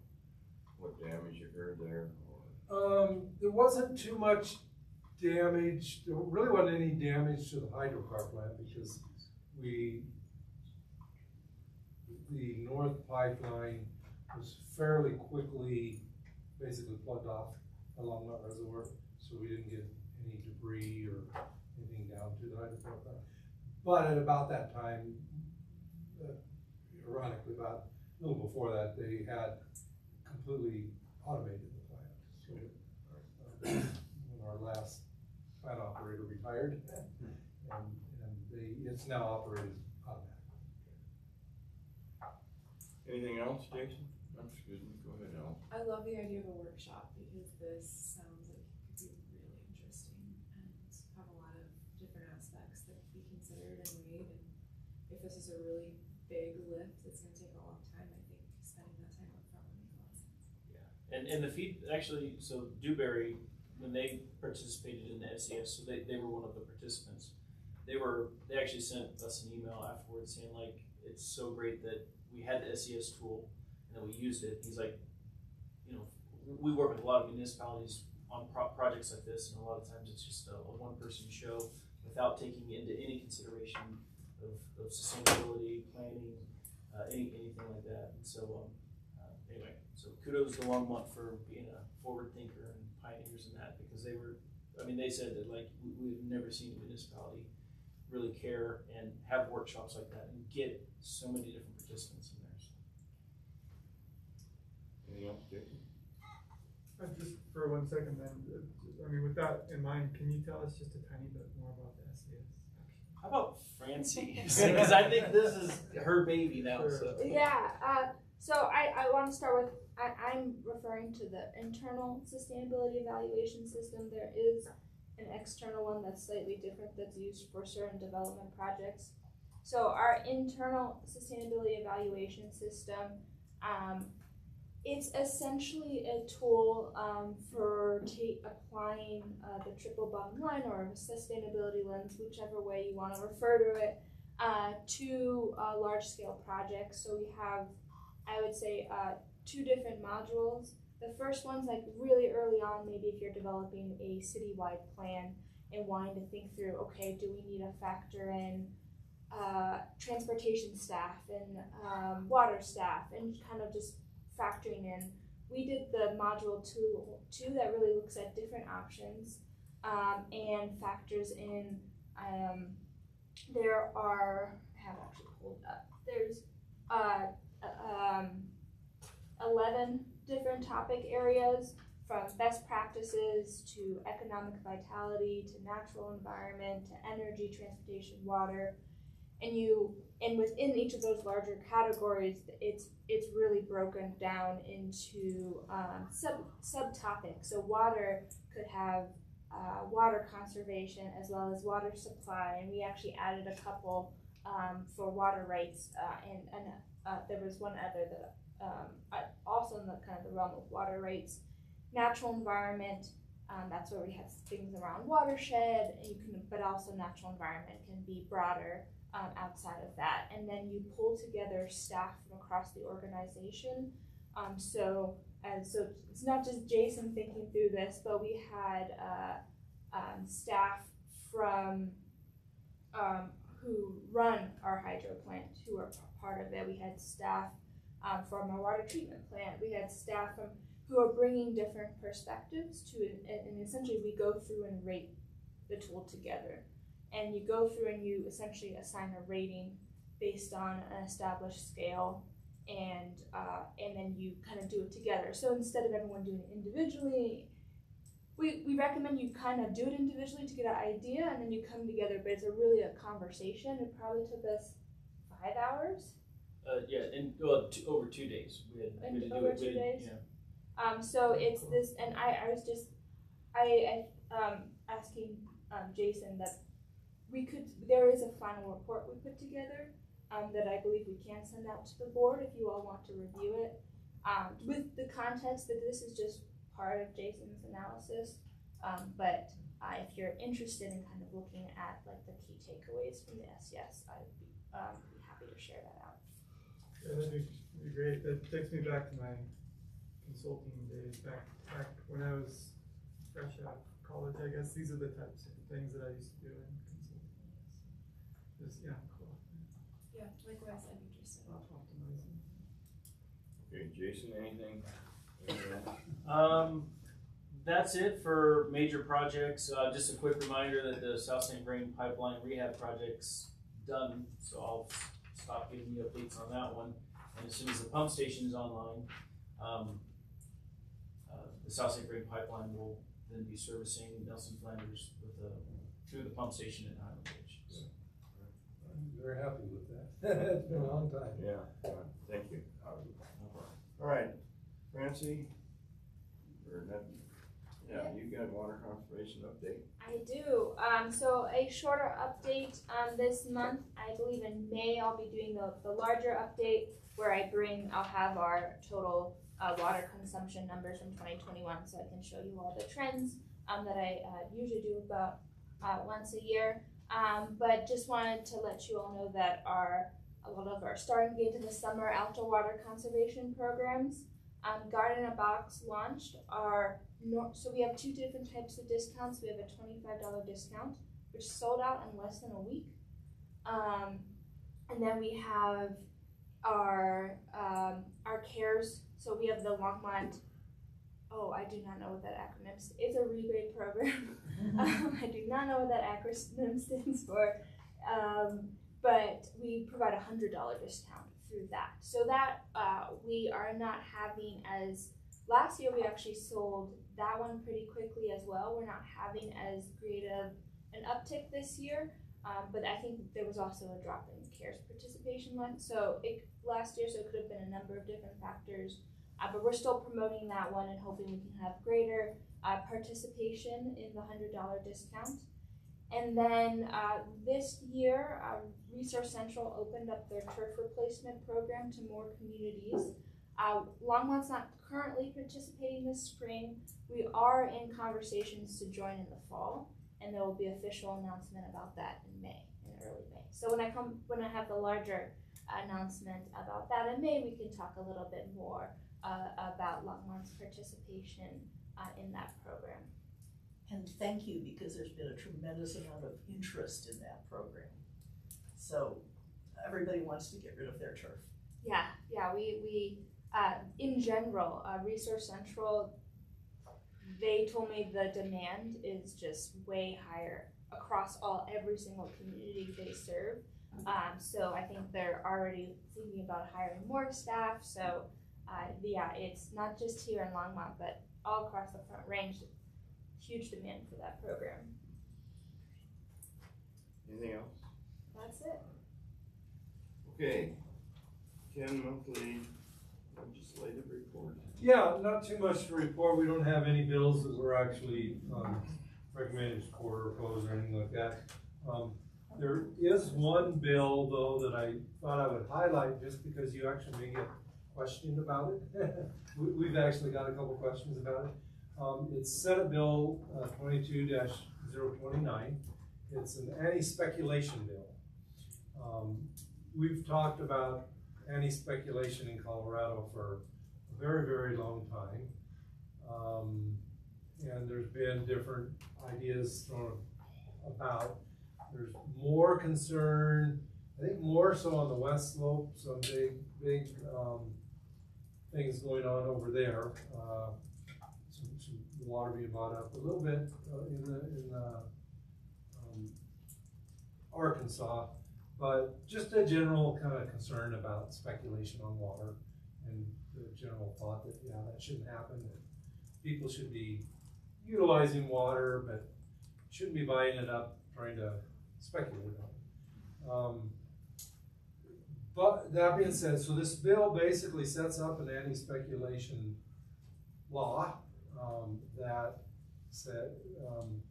what damage occurred there, or? Um, there wasn't too much damage, there really wasn't any damage to the hydropower plant because we, the north pipeline was fairly quickly basically plugged off along that reservoir, so we didn't get any debris or anything down to the hydropower plant. But at about that time, uh, ironically, about a little before that, they had completely automated the plant, so. uh, When our last plant operator retired, <laughs> and, and they, it's now operated automatically. Anything else, Jason? Excuse me, go ahead, Al. I love the idea of a workshop because this sounds like it could be really interesting and have a lot of different aspects that could be considered and weighed. And if this is a really big lift that's gonna take a long time, I think spending that time up front would make a lot of sense. Yeah. And, and the feed, actually, so Dewberry, when they participated in the SES, so they, they were one of the participants. They were, they actually sent us an email afterwards saying like, it's so great that we had the SES tool and that we used it. He's like, you know, we work with a lot of municipalities on pro- projects like this and a lot of times it's just a, a one-person show without taking into any consideration of, of sustainability, planning, uh, any, anything like that. And so, um, uh, anyway, so kudos to Longmont for being a forward thinker and pioneers in that because they were, I mean, they said that like we, we've never seen a municipality really care and have workshops like that and get so many different participants in there. So. Anything else? Uh, just for one second then, uh, I mean, with that in mind, can you tell us just a tiny bit more about the SES? How about Francie? <laughs> Because I think this is her baby now. So. Yeah, uh, so I, I want to start with, I, I'm referring to the internal sustainability evaluation system. There is an external one that's slightly different that's used for certain development projects. So our internal sustainability evaluation system, um, it's essentially a tool um, for applying uh, the triple bottom line or sustainability lens, whichever way you want to refer to it, uh, to uh, large scale projects. So we have, I would say, uh, two different modules. The first one's like really early on, maybe if you're developing a citywide plan and wanting to think through, okay, do we need to factor in uh, transportation staff and um, water staff and kind of just factoring in. We did the module two, two that really looks at different options um, and factors in. Um, there are I have actually pulled up. There's uh, um, eleven different topic areas from best practices to economic vitality to natural environment to energy, transportation, water, and you and within each of those larger categories, it's it's really broken down into um, sub subtopics. So water could have uh, water conservation as well as water supply, and we actually added a couple um, for water rights, uh, and and uh, there was one other that um, also in the kind of the realm of water rights, natural environment, Um, that's where we have things around watershed, and you can, but also natural environment can be broader um, outside of that. And then you pull together staff from across the organization. Um, so, and so it's not just Jason thinking through this, but we had uh, um, staff from um, who run our hydro plant who are part of it. We had staff um, from our water treatment plant. We had staff from who are bringing different perspectives to it, and essentially we go through and rate the tool together. And you go through and you essentially assign a rating based on an established scale, and uh, and then you kind of do it together. So instead of everyone doing it individually, we, we recommend you kind of do it individually to get an idea, and then you come together. But it's a really a conversation. It probably took us five hours. Uh, yeah, and, well, two, over two days, we had, we had to do over it, we two had- days? yeah. Um, so it's this, and I, I was just, I, I, um, asking, um, Jason that we could, there is a final report we put together, um, that I believe we can send out to the board if you all want to review it. Um, with the context that this is just part of Jason's analysis, um, but, uh, if you're interested in kind of looking at like the key takeaways from the SES, I'd be, um, be happy to share that out. Yeah, that'd be, that'd be great. That takes me back to my consulting days, back, back when I was fresh out of college, I guess. These are the types of things that I used to do consulting. Just, yeah, cool. Yeah, likewise, I'm interested. Op- Optimizing. Okay, Jason, anything? Anything else? Um, that's it for major projects. Uh, just a quick reminder that the South St. Vrain Pipeline Rehab Project's done, so I'll stop giving you updates on that one. And as soon as the pump station is online, um, uh, the South St. Vrain Pipeline will then be servicing Nelson Flanders with a, through the pump station at Highland Ridge. So, I'm very happy with that. <laughs> It's been a long time. Yeah, yeah, thank you. All right, Francie, or not, yeah, you got water conservation update? I do. Um, so a shorter update um, this month. I believe in May I'll be doing the, the larger update where I bring, I'll have our total uh, water consumption numbers from 2021 so I can show you all the trends um, that I uh, usually do about uh, once a year. Um, but just wanted to let you all know that our a lot of our starting to in the summer outdoor water conservation programs. Um, Garden in a Box launched our so we have two different types of discounts. We have a twenty-five dollar discount, which sold out in less than a week. Um, and then we have our um, our cares. So we have the Longmont. Oh, I do not know what that acronym is. It's a rebate program. <laughs> <laughs> um, I do not know what that acronym <laughs> stands for. Um, but we provide a hundred dollar discount through that. So that uh, we are not having as last year we actually sold that one pretty quickly as well. We're not having as great of an uptick this year, um, but I think there was also a drop in CARES participation one. So it last year, so it could have been a number of different factors. Uh, but we're still promoting that one and hoping we can have greater uh, participation in the hundred dollar discount. And then uh, this year, uh, Resource Central opened up their turf replacement program to more communities. Uh, Longmont's not currently participating this spring. We are in conversations to join in the fall, and there will be official announcement about that in May, in early May. So when I come, when I have the larger announcement about that in May, we can talk a little bit more uh, about Longmont's participation uh, in that program. And thank you, because there's been a tremendous amount of interest in that program. So everybody wants to get rid of their turf. Yeah, yeah, we, we, uh, in general, uh, Resource Central, they told me the demand is just way higher across all, every single community they serve. Um, so I think they're already thinking about hiring more staff, so, uh, yeah, it's not just here in Longmont, but all across the Front Range, huge demand for that program. Anything else? That's it. Okay, Ken, monthly legislative report. Yeah, not too much to report. We don't have any bills that were actually, um, recommended as quarter opposed or anything like that. Um, there is one bill though that I thought I would highlight just because you actually may get questioned about it. <laughs> We, we've actually got a couple questions about it. Um, it's Senate Bill, uh, twenty-two 29 It's an anti-speculation bill. Um, we've talked about anti-speculation in Colorado for a very, very long time. Um, and there's been different ideas thrown about. There's more concern, I think more so on the west slope, some big, big, um, things going on over there. Uh, some, some water being bought up a little bit uh, in the, in the, um, Arkansas, but just a general kind of concern about speculation on water and the general thought that, yeah, that shouldn't happen, that people should be utilizing water, but shouldn't be buying it up, trying to speculate on it. Um, but that being said, so this bill basically sets up an anti-speculation law, um, that said, um,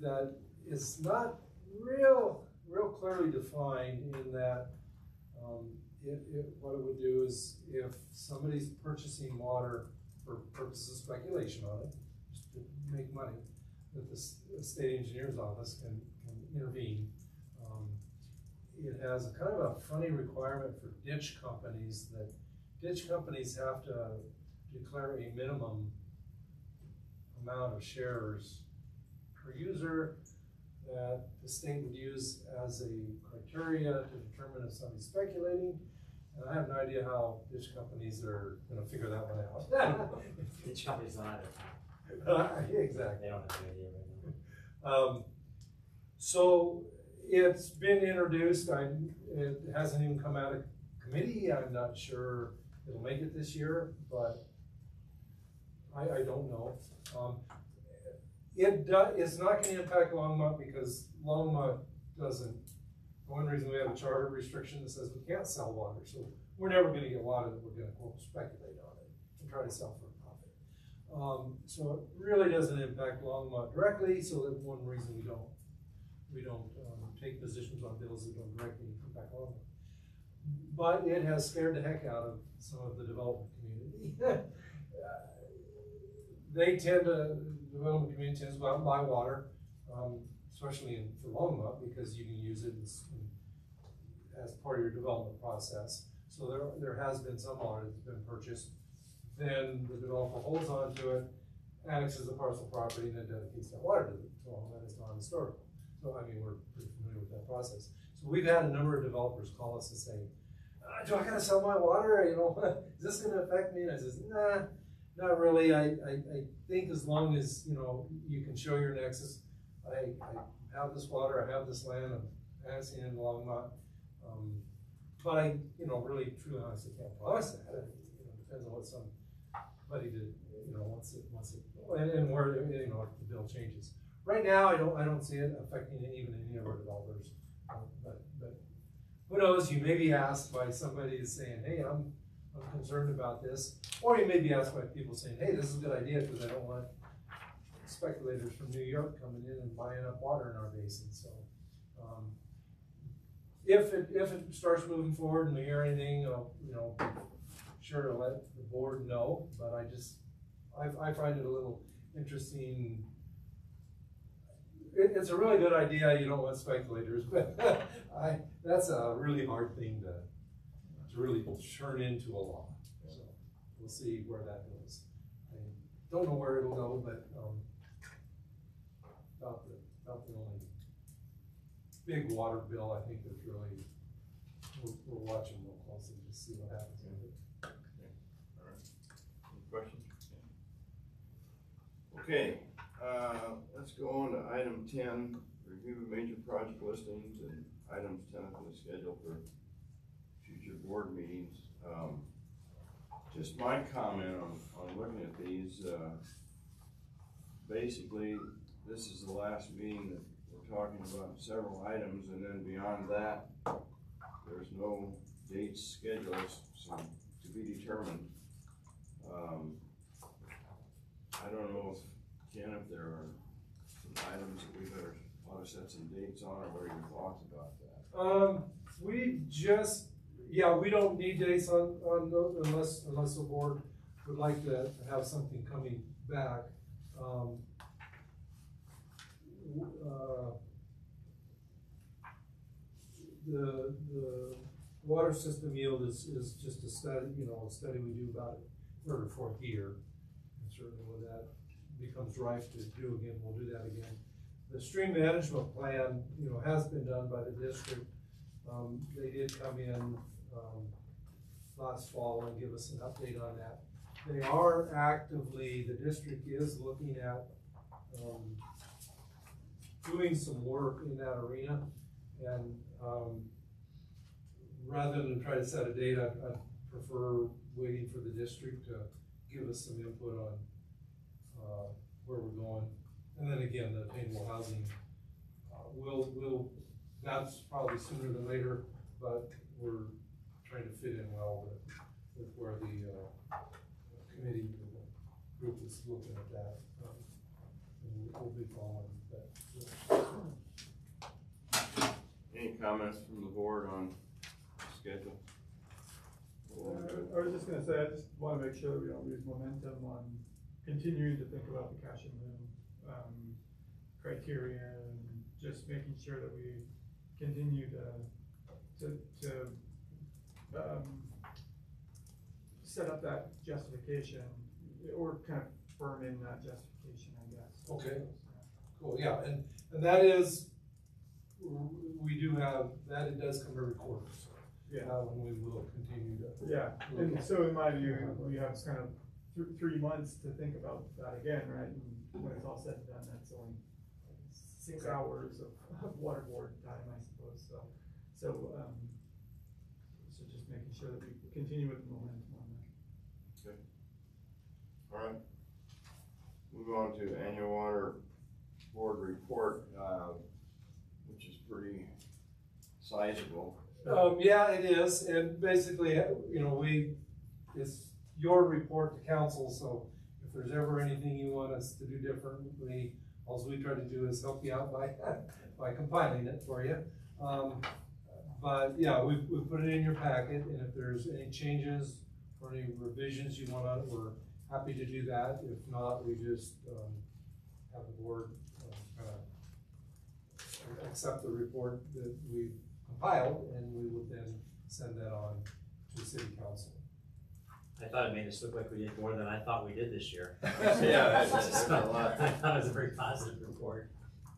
that is not real, real clearly defined in that, um, it, it, what it would do is if somebody's purchasing water for purposes of speculation on it, just to make money, that the state engineer's office can, can intervene. It has a kind of a funny requirement for ditch companies that ditch companies have to declare a minimum amount of shares per user that the state would use as a criteria to determine if somebody's speculating. And I have no idea how ditch companies are gonna figure that one out. Company's not either. Uh, Exactly. They don't have an idea right now. Um, so it's been introduced, I, it hasn't even come out of committee, I'm not sure it'll make it this year, but I, I don't know. Um, it do, it's not gonna impact Longmont because Longmont doesn't, one reason we have a charter restriction that says we can't sell water, so we're never gonna get water that we're gonna quote speculate on it and try to sell for a profit. Um, so it really doesn't impact Longmont directly, so that's one reason we don't, we don't, um, take positions on bills that don't directly impact Longmont. But it has scared the heck out of some of the development community. <laughs> They tend to, the development community tends to buy water, um, especially in, for because you can use it as, as part of your development process. So there, there has been some water that's been purchased then the developer holds on to it, annexes the parcel property, and then dedicates that water to, to all that is non-historical. So, I mean, we're pretty that process. So we've had a number of developers call us and say, uh, do I gotta sell my water, <laughs> you know, is this gonna affect me? And I says, nah, not really, I, I, I think as long as, you know, you can show your nexus, I, I have this water, I have this land, I'm in Longmont. Um, but I, you know, really, truly honestly can't promise that, It, you know, depends on what some, somebody to, you know, once it, once it, and, and where, you know, the bill changes. Right now, I don't, I don't see it affecting even any of our developers, um, but, but who knows, you may be asked by somebody saying, hey, I'm, I'm concerned about this, or you may be asked by people saying, hey, this is a good idea, because I don't want speculators from New York coming in and buying up water in our basin, so. um, If it, if it starts moving forward and we hear anything, I'll, you know, sure to let the board know, but I just, I, I find it a little interesting. It, it's a really good idea, you don't want speculators, <laughs> but I, that's a really hard thing to, to really turn into a law. So, we'll see where that goes. I don't know where it'll go, but, um, about the, about the only big water bill, I think is really, we're, we're watching real closely to see what happens with it. Alright, any questions? Okay, uh, let's go on to item ten, review of major project listings and items ten on the schedule for future board meetings. Um, just my comment on, on looking at these, uh, basically, this is the last meeting that we're talking about several items, and then beyond that, there's no dates, schedules, so to be determined. Um, I don't know if, Ken, if there are some items that we better, ought to set some dates on, or what are your thoughts about that? Um, we just, yeah, we don't need dates on, on unless, unless the board would like to have something coming back, um, uh, the, the water system yield is, is just a study, you know, a study we do about third or fourth year. And certainly when that becomes ripe to do again, we'll do that again. The stream management plan, you know, has been done by the district. Um, they did come in, um, last fall and give us an update on that. They are actively, the district is looking at, um, doing some work in that arena. And, um, rather than try to set a date, I, I prefer waiting for the district to give us some input on, uh, where we're going. And then again, the attainable housing, uh, will, will, that's probably sooner than later, but we're trying to fit in well with, with where the, uh, committee, the group is looking at that. Um, and we'll, we'll be following that. Any comments from the board on schedule? Uh, I was just gonna say, I just wanna make sure we don't lose momentum on continuing to think about the cash in lieu, um, criteria and just making sure that we continue to, to, to, um, set up that justification, or kind of firm in that justification, I guess. Okay. Cool, yeah, and, and that is, we do have, that it does come every quarter, so. Yeah. Uh, and we will continue to. Yeah, and so in my view, we have kind of th- three months to think about that again, right? And when it's all said and done, that's only six hours of, of water board time, I suppose, so. So, um, so just making sure that we continue with the momentum on that. Okay. Alright. Move on to annual water board report, uh, which is pretty sizable. Um, yeah, it is, and basically, you know, we, it's your report to council, so if there's ever anything you want us to do differently, all we try to do is help you out by, <laughs> by compiling it for you. Um, but, yeah, we, we put it in your packet, and if there's any changes or any revisions you want we're happy to do that. If not, we just, um, have the board, kind accept the report that we compiled, and we would then send that on to city council. I thought it made us look like we did more than I thought we did this year. <laughs> Yeah, that's- that's a lot. <laughs> I thought it was a very positive report.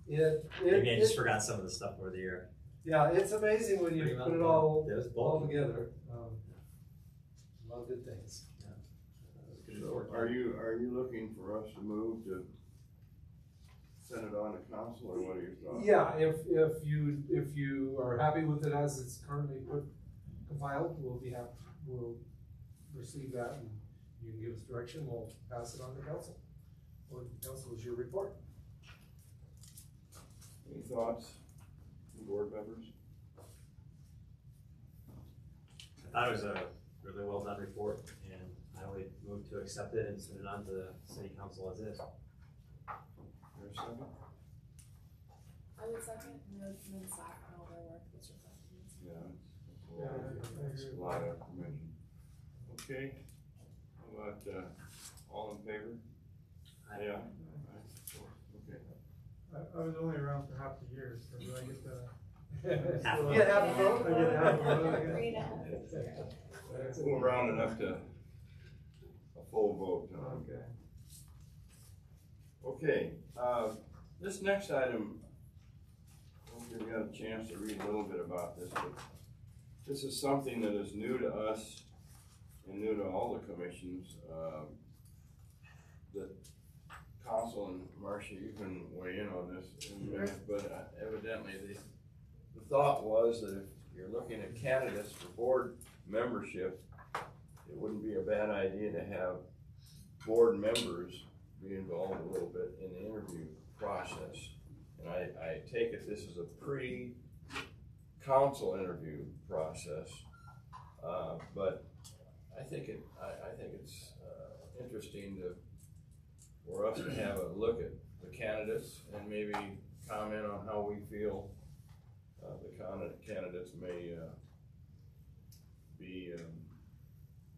It, it, Maybe I just it- forgot some of the stuff over the year. yeah, it's amazing when you Pretty put it well, all. It was all bulky. together. Um, A lot of good things. That was a good So are you, are you looking for us to move to send it on to council, or what are your thoughts? Yeah, if, if you, if you are happy with it as it's currently put, compiled, we'll be happy, we'll receive that and you can give us direction, we'll pass it on to council. Or council is your report. Any thoughts from board members? I thought it was a really well done report, and I would move to accept it and send it on to the city council as is. There a second? I would second, and then, and then staff and all their work that's reflected in this. Yeah. it's- it's a Yeah, lot- I- I it's. A lot of information. Okay, how about, uh, all in favor? I- Yeah. Okay. I, I was only around for half the year, so do I get to? Half <laughs> a still- Yeah, half a vote. I get half a vote, I guess? Three and a half. We'll round it up to a full vote. uh, Okay. Okay, uh, this next item, I hope you got a chance to read a little bit about this, but this is something that is new to us and new to all the commissions, um, that council and Marcia, you can weigh in on this in a minute, but uh, evidently the, the thought was that if you're looking at candidates for board membership, it wouldn't be a bad idea to have board members be involved a little bit in the interview process. And I, I take it this is a pre-council interview process. Uh, but I think it, I, I think it's, uh, interesting to, for us to have a look at the candidates and maybe comment on how we feel, uh, the candidate, candidates may, uh, be, um,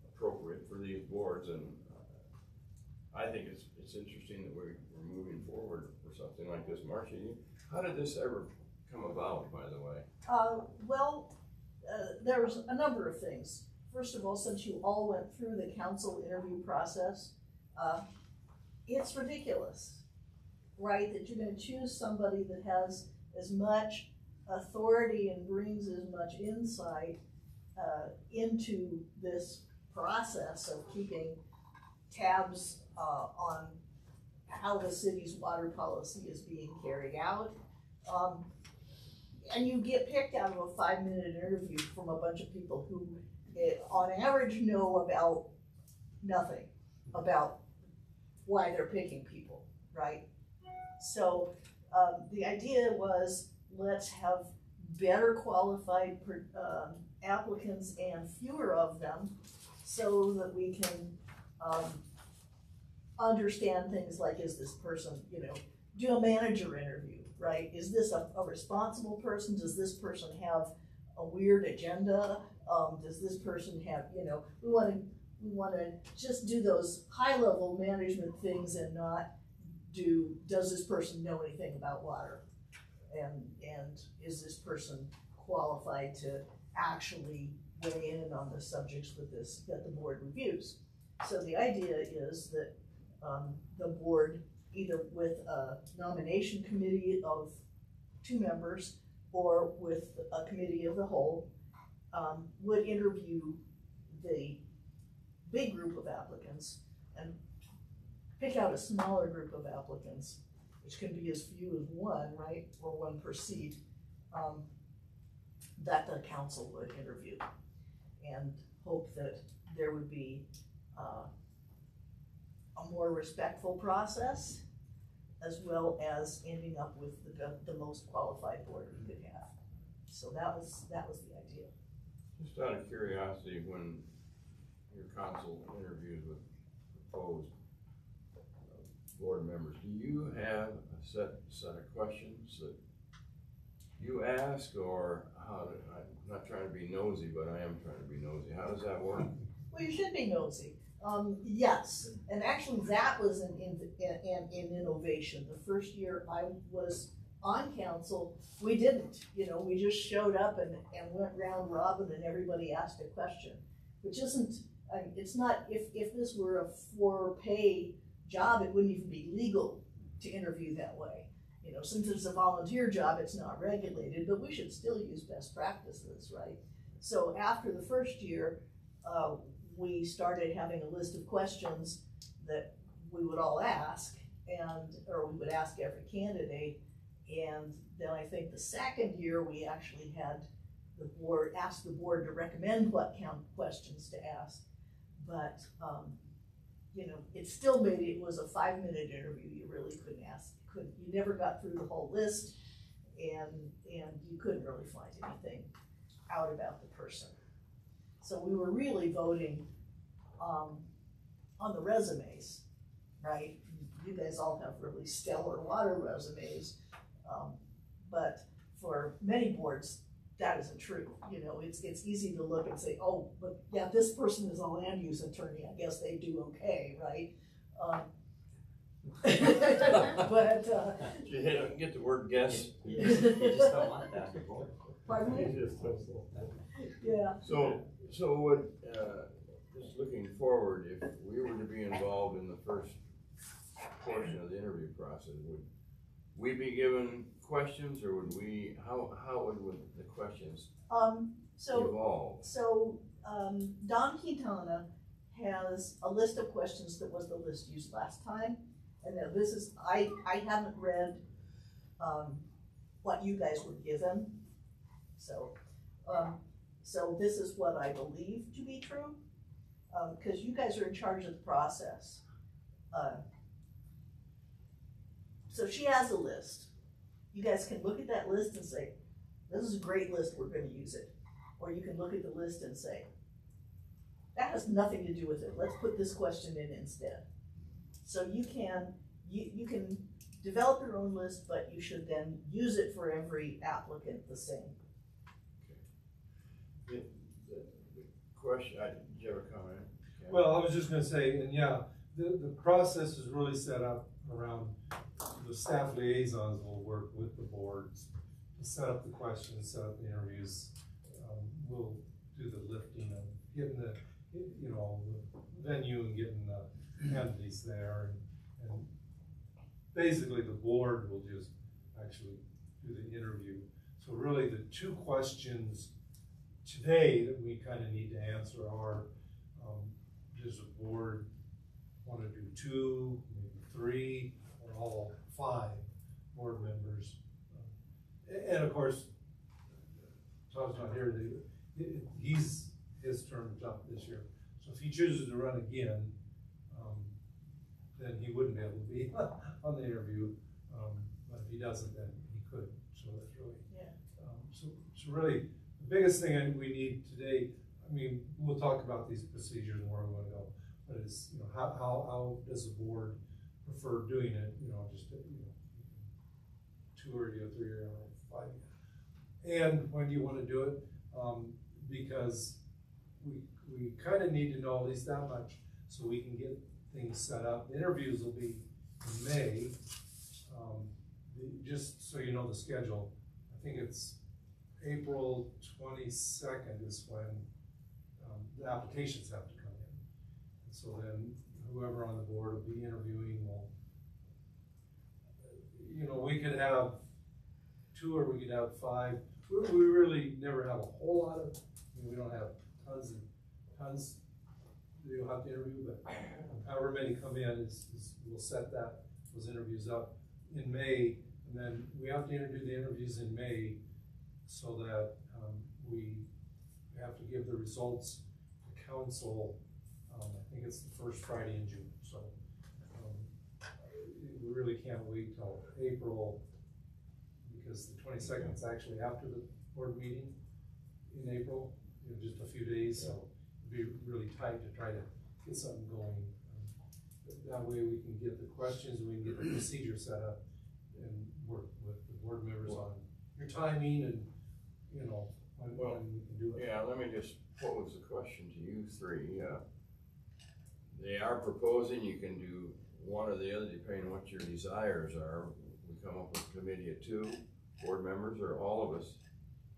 appropriate for these boards and uh, I think it's, it's interesting that we're, we're moving forward for something like this. Marcia, you, how did this ever come about, by the way? Uh, well, uh, there's a number of things. First of all, since you all went through the council interview process, uh, it's ridiculous, right? That you're gonna choose somebody that has as much authority and brings as much insight uh, into this process of keeping tabs uh, on how the city's water policy is being carried out. Um, and you get picked out of a five minute interview from a bunch of people who, on average, know about nothing about why they're picking people, right? So um, the idea was let's have better qualified um, applicants and fewer of them so that we can um, understand things like is this person, you know, do a manager interview, right? Is this a, a responsible person? Does this person have a weird agenda? Um, does this person have, you know, we wanna, we wanna just do those high level management things and not do, does this person know anything about water? And, and is this person qualified to actually weigh in on the subjects with this, that the board reviews? So the idea is that, um, the board either with a nomination committee of two members or with a committee of the whole, um, would interview the big group of applicants and pick out a smaller group of applicants, which can be as few as one, right, or one per seat, um, that the council would interview. And hope that there would be, uh, a more respectful process, as well as ending up with the, the most qualified board we could have. So that was, that was the idea. Just out of curiosity, when your council interviews with proposed uh, board members, do you have a set, set of questions that you ask, or how, do- I'm not trying to be nosy, but I am trying to be nosy, how does that work? Well, you should be nosy. Um, yes, and actually that was an, in, an, an innovation. The first year I was on council, we didn't, you know, we just showed up and, and went round robin and everybody asked a question. Which isn't, I mean, it's not, if, if this were a for pay job, it wouldn't even be legal to interview that way. You know, since it's a volunteer job, it's not regulated, but we should still use best practices, right? So after the first year, uh, we started having a list of questions that we would all ask and, or we would ask every candidate. And then I think the second year, we actually had the board, asked the board to recommend what count questions to ask. But, um, you know, it still made, it was a five-minute interview, you really couldn't ask, couldn't, you never got through the whole list. And, and you couldn't really find anything out about the person. So we were really voting, um, on the resumes, right? You guys all have really stellar water resumes, um, but for many boards, that isn't true. You know, it's, it's easy to look and say, oh, but yeah, this person is a land use attorney, I guess they do okay, right? Um, <laughs> <laughs> But, uh, you hit, get the word guess? You just, you just don't want that. pardon me? Yeah. So, so would, uh, just looking forward, if we were to be involved in the first portion of the interview process, would we be given questions, or would we, how, how would, would the questions Um, so evolve? So, um, Dawn Quintana has a list of questions that was the list used last time. And now this is, I, I haven't read, um, what you guys were given. So, um, so this is what I believe to be true. Um, cause you guys are in charge of the process. Uh, So she has a list. You guys can look at that list and say, this is a great list, we're gonna use it. Or you can look at the list and say, that has nothing to do with it, let's put this question in instead. So you can, you, you can develop your own list, but you should then use it for every applicant the same. The, the, the question, I, did you have a comment? Ken? Well, I was just gonna say, and yeah, the, the process is really set up around, the staff liaisons will work with the boards to set up the questions, set up the interviews. Um, we'll do the lifting of getting the, you know, the venue and getting the candidates there and, and basically the board will just actually do the interview. So really the two questions today that we kind of need to answer are, um, does the board want to do two, maybe three, or all five board members? And of course, Todd's not here, he- he's, his term's up this year. So if he chooses to run again, um, then he wouldn't be able to be <laughs> on the interview. Um, but if he doesn't, then he could, so that's really. Yeah. Um, so, so really, the biggest thing we need today, I mean, we'll talk about these procedures and where we wanna go. But it's, you know, how, how, how does the board prefer doing it, you know, just, you know, two or you know, three or five. And when do you wanna do it? Um, because we, we kinda need to know at least that much, so we can get things set up. Interviews will be in May. Um, the- just so you know the schedule, I think it's April twenty-second is when, um, the applications have to come in. And so then whoever on the board will be interviewing will, you know, we could have two or we could have five. We, really never have a whole lot of, I mean, we don't have tons and tons you'll have to interview, but however many come in is, is, we'll set that, those interviews up in May. And then we have to interview the interviews in May so that, um, we have to give the results to council, think it's the first Friday in June, so. um, We really can't wait till April, because the twenty-second is actually after the board meeting in April, know, just a few days, so it'd be really tight to try to get something going. Um, That way we can get the questions, we can get the <clears throat> procedure set up and work with the board members on your timing and, you know, when, when we can do it. Yeah, let me just pose a question to you three, uh. They are proposing you can do one or the other depending on what your desires are. We come up with a committee of two, board members or all of us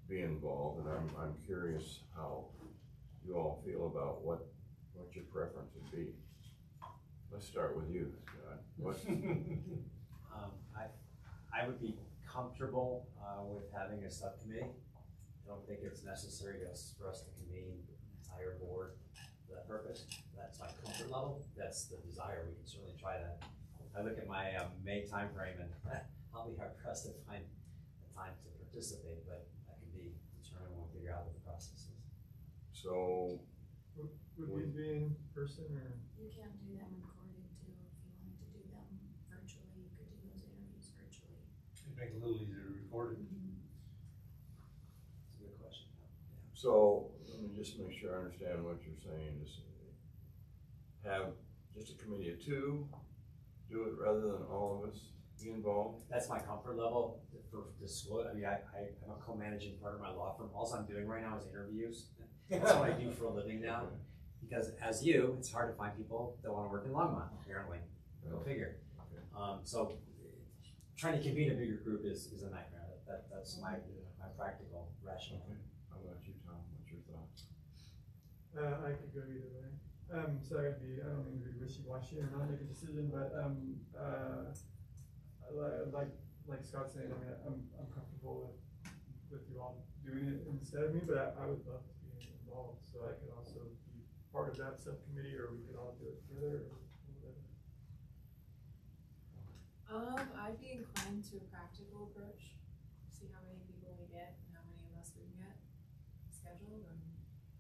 be involved, and I'm, I'm curious how you all feel about what, what your preference would be. Let's start with you, Scott. What, <laughs> Um, I, I would be comfortable, uh, with having a subcommittee. I don't think it's necessary to for us to convene the entire board for that purpose. That's my comfort level, that's the desire, we can certainly try that. I look at my, um, May timeframe and <laughs> I'll be hard pressed to find the time to participate, but that can be determined when we figure out what the process is. so, Would would these be in person or? You can't do them recorded too, if you wanted to do them virtually, you could do those interviews virtually. It'd make it a little easier to record it. It's a good question, yeah. so, let me just make sure I understand what you're saying, just have just a committee of two, do it rather than all of us be involved? That's my comfort level for disclose, I mean, I, I, I'm a co-managing part of my law firm, all I'm doing right now is interviews. That's what I do for a living now, because as you, it's hard to find people that wanna work in Longmont, apparently, go figure. Okay. Um, so, trying to convene a bigger group is, is a nightmare, that, that, that's my, my practical rationale. Okay, how about you, Tom, what's your thoughts? Uh, I could go either way. Um, so I'd be, I don't mean to be wishy-washy or not make a decision, but, um, uh, like, like Scott saying, I mean, I'm, I'm comfortable with, with you all doing it instead of me, but I, I would love to be involved, so I could also be part of that subcommittee, or we could all do it together. Um, I'd be inclined to a practical approach, see how many people we get and how many of us we can get scheduled and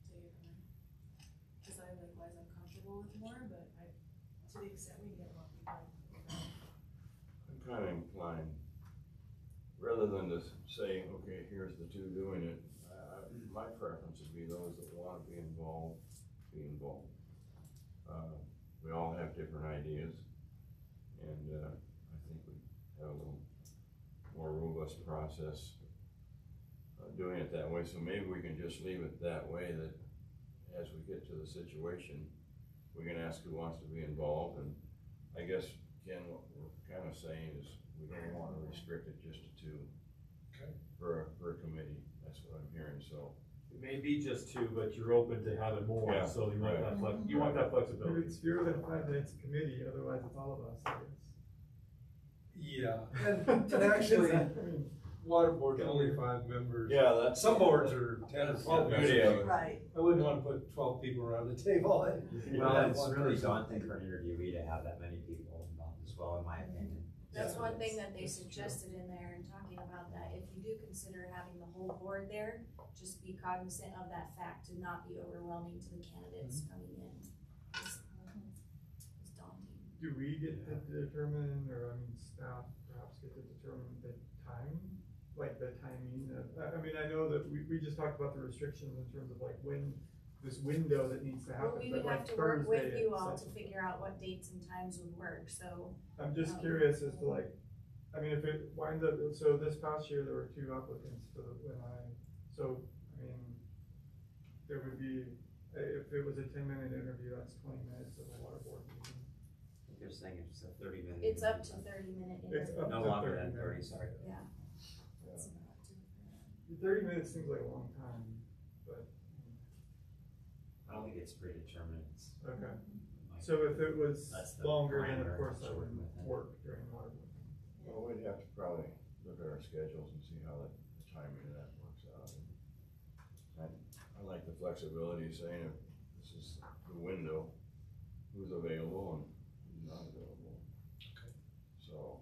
take it from there. Cause I likewise, I'm with more, but I, to the extent we get more people. I'm kind of inclined, rather than to say, okay, here's the two doing it, uh, my preference would be those that want to be involved, be involved. Uh, we all have different ideas, and, uh, I think we have a little more robust process doing it that way, so maybe we can just leave it that way, that as we get to the situation, we can ask who wants to be involved, and I guess, Ken, what we're kind of saying is, we don't wanna restrict it just to two. Okay. For, a for a committee, that's what I'm hearing, so, It may be just two, but you're open to having more, Yeah, so you want right. that flex, you want that If flexibility. it's fewer than five, then it's a committee, otherwise it's all of us, I guess. Yeah, <laughs> and, and actually, I mean, water board's only five members. yeah, that's. Some boards are ten or twelve Yeah, members. Right, I wouldn't wanna put twelve people around the table. <laughs> I- Well, Yeah, it's one really daunting for an interviewee to have that many people involved as well, in my opinion. That's one thing that they suggested in there and talking about that, if you do consider having the whole board there, just be cognizant of that fact to not be overwhelming to the candidates mm-hmm. coming in. It's, it's daunting. do we get to determine, or I mean, staff perhaps get to determine the time? Like the timing, of- I, I mean, I know that we, we just talked about the restrictions in terms of like when, this window that needs to Well, happen, we but would have like to work with Thursday you at all to seven. figure out what dates and times would work, so. I'm just Um, curious as to like, I mean, if it winds up, so this past year, there were two applicants for the, when I, so, I mean, there would be, if it was a ten minute interview, that's twenty minutes of a water board meeting. I think they're saying it's a thirty minute. It's up to thirty minute It's interview. up No to longer 30 than thirty, minutes. sorry. Yeah. That's not too bad. Thirty minutes seems like a long time, but, I don't think it's predetermined, okay. like- So if it was longer, then of course that wouldn't work during water board. Well, we'd have to probably look at our schedules and see how the the timing of that works out. I, I like the flexibility of saying if this is the window, who's available and who's not available. Okay. So,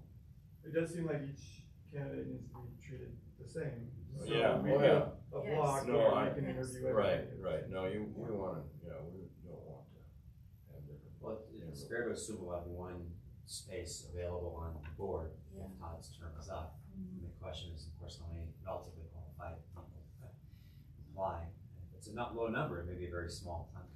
It does seem like each candidate needs to be treated the same. So Yeah, we oh, get yeah. A Yes. block No, where I- we can interview right, everybody. right, no, you, you wanna, yeah, we don't want to have different. Well, it's fair to assume we'll have one space available on the board if Todd's term is up. And the question is, of course, how many relatively qualified people apply. If it's a not low number, it may be a very small time.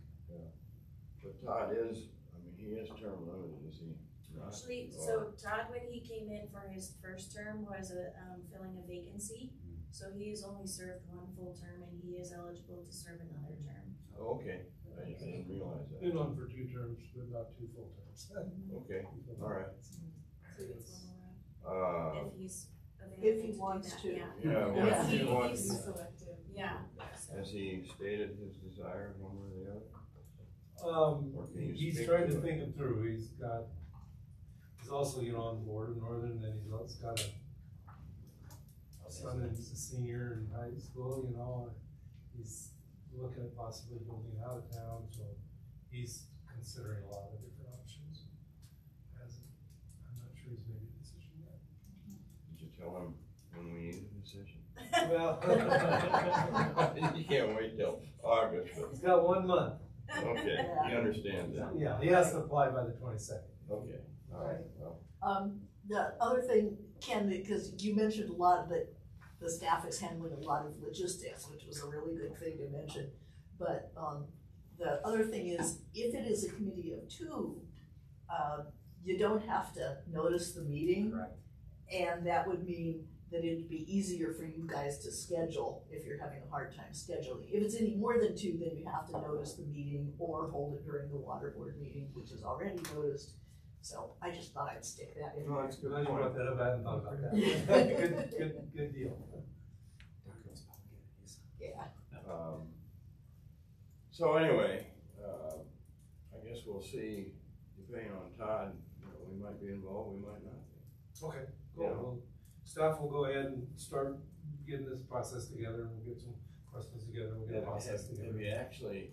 But Todd is, I mean, he is term limited, is he? not? Actually, so Todd, when he came in for his first term, was a, um, filling a vacancy. So he has only served one full term and he is eligible to serve another term. Oh, Okay, I I didn't realize that. Been on for two terms, but not two full terms. <laughs> Okay, all right. So he gets one Uh, up, if he's available If he to do wants that, to. yeah. yeah, Yeah. what He- he wants, he's- selective. Yeah, has he stated his desire one way or the other? Um, Or can you he's speak trying to to it? think it through, he's got, he's also, you know, on the board of Northern, and he's also got a son is a senior in high school, you know, he's looking at possibly moving out of town, so he's considering a lot of different options. Hasn't, I'm not sure he's made a decision yet. Did you tell him when we need a decision? <laughs> Well, <laughs> You can't wait till August, but, he's got one month, okay, he understands that. yeah, he has to apply by the twenty-second. Okay, all right, well, Um, the other thing, Ken, because you mentioned a lot that the staff is handling a lot of logistics, which was a really good thing to mention. But, um, the other thing is, if it is a committee of two, uh, you don't have to notice the meeting. Correct. And that would mean that it'd be easier for you guys to schedule if you're having a hard time scheduling. If it's any more than two, then you have to notice the meeting or hold it during the water board meeting, which is already noticed. So I just thought I'd stick that in no, there. that's good Glad you point. brought that up, I hadn't thought about that. <laughs> Good, good, good deal. Yeah. Um, So anyway, uh, I guess we'll see, depending on Todd, you know, we might be involved, we might not be. Okay, Yeah. cool, well, staff will go ahead and start getting this process together, and we'll get some questions together, we'll get a process Have together. you actually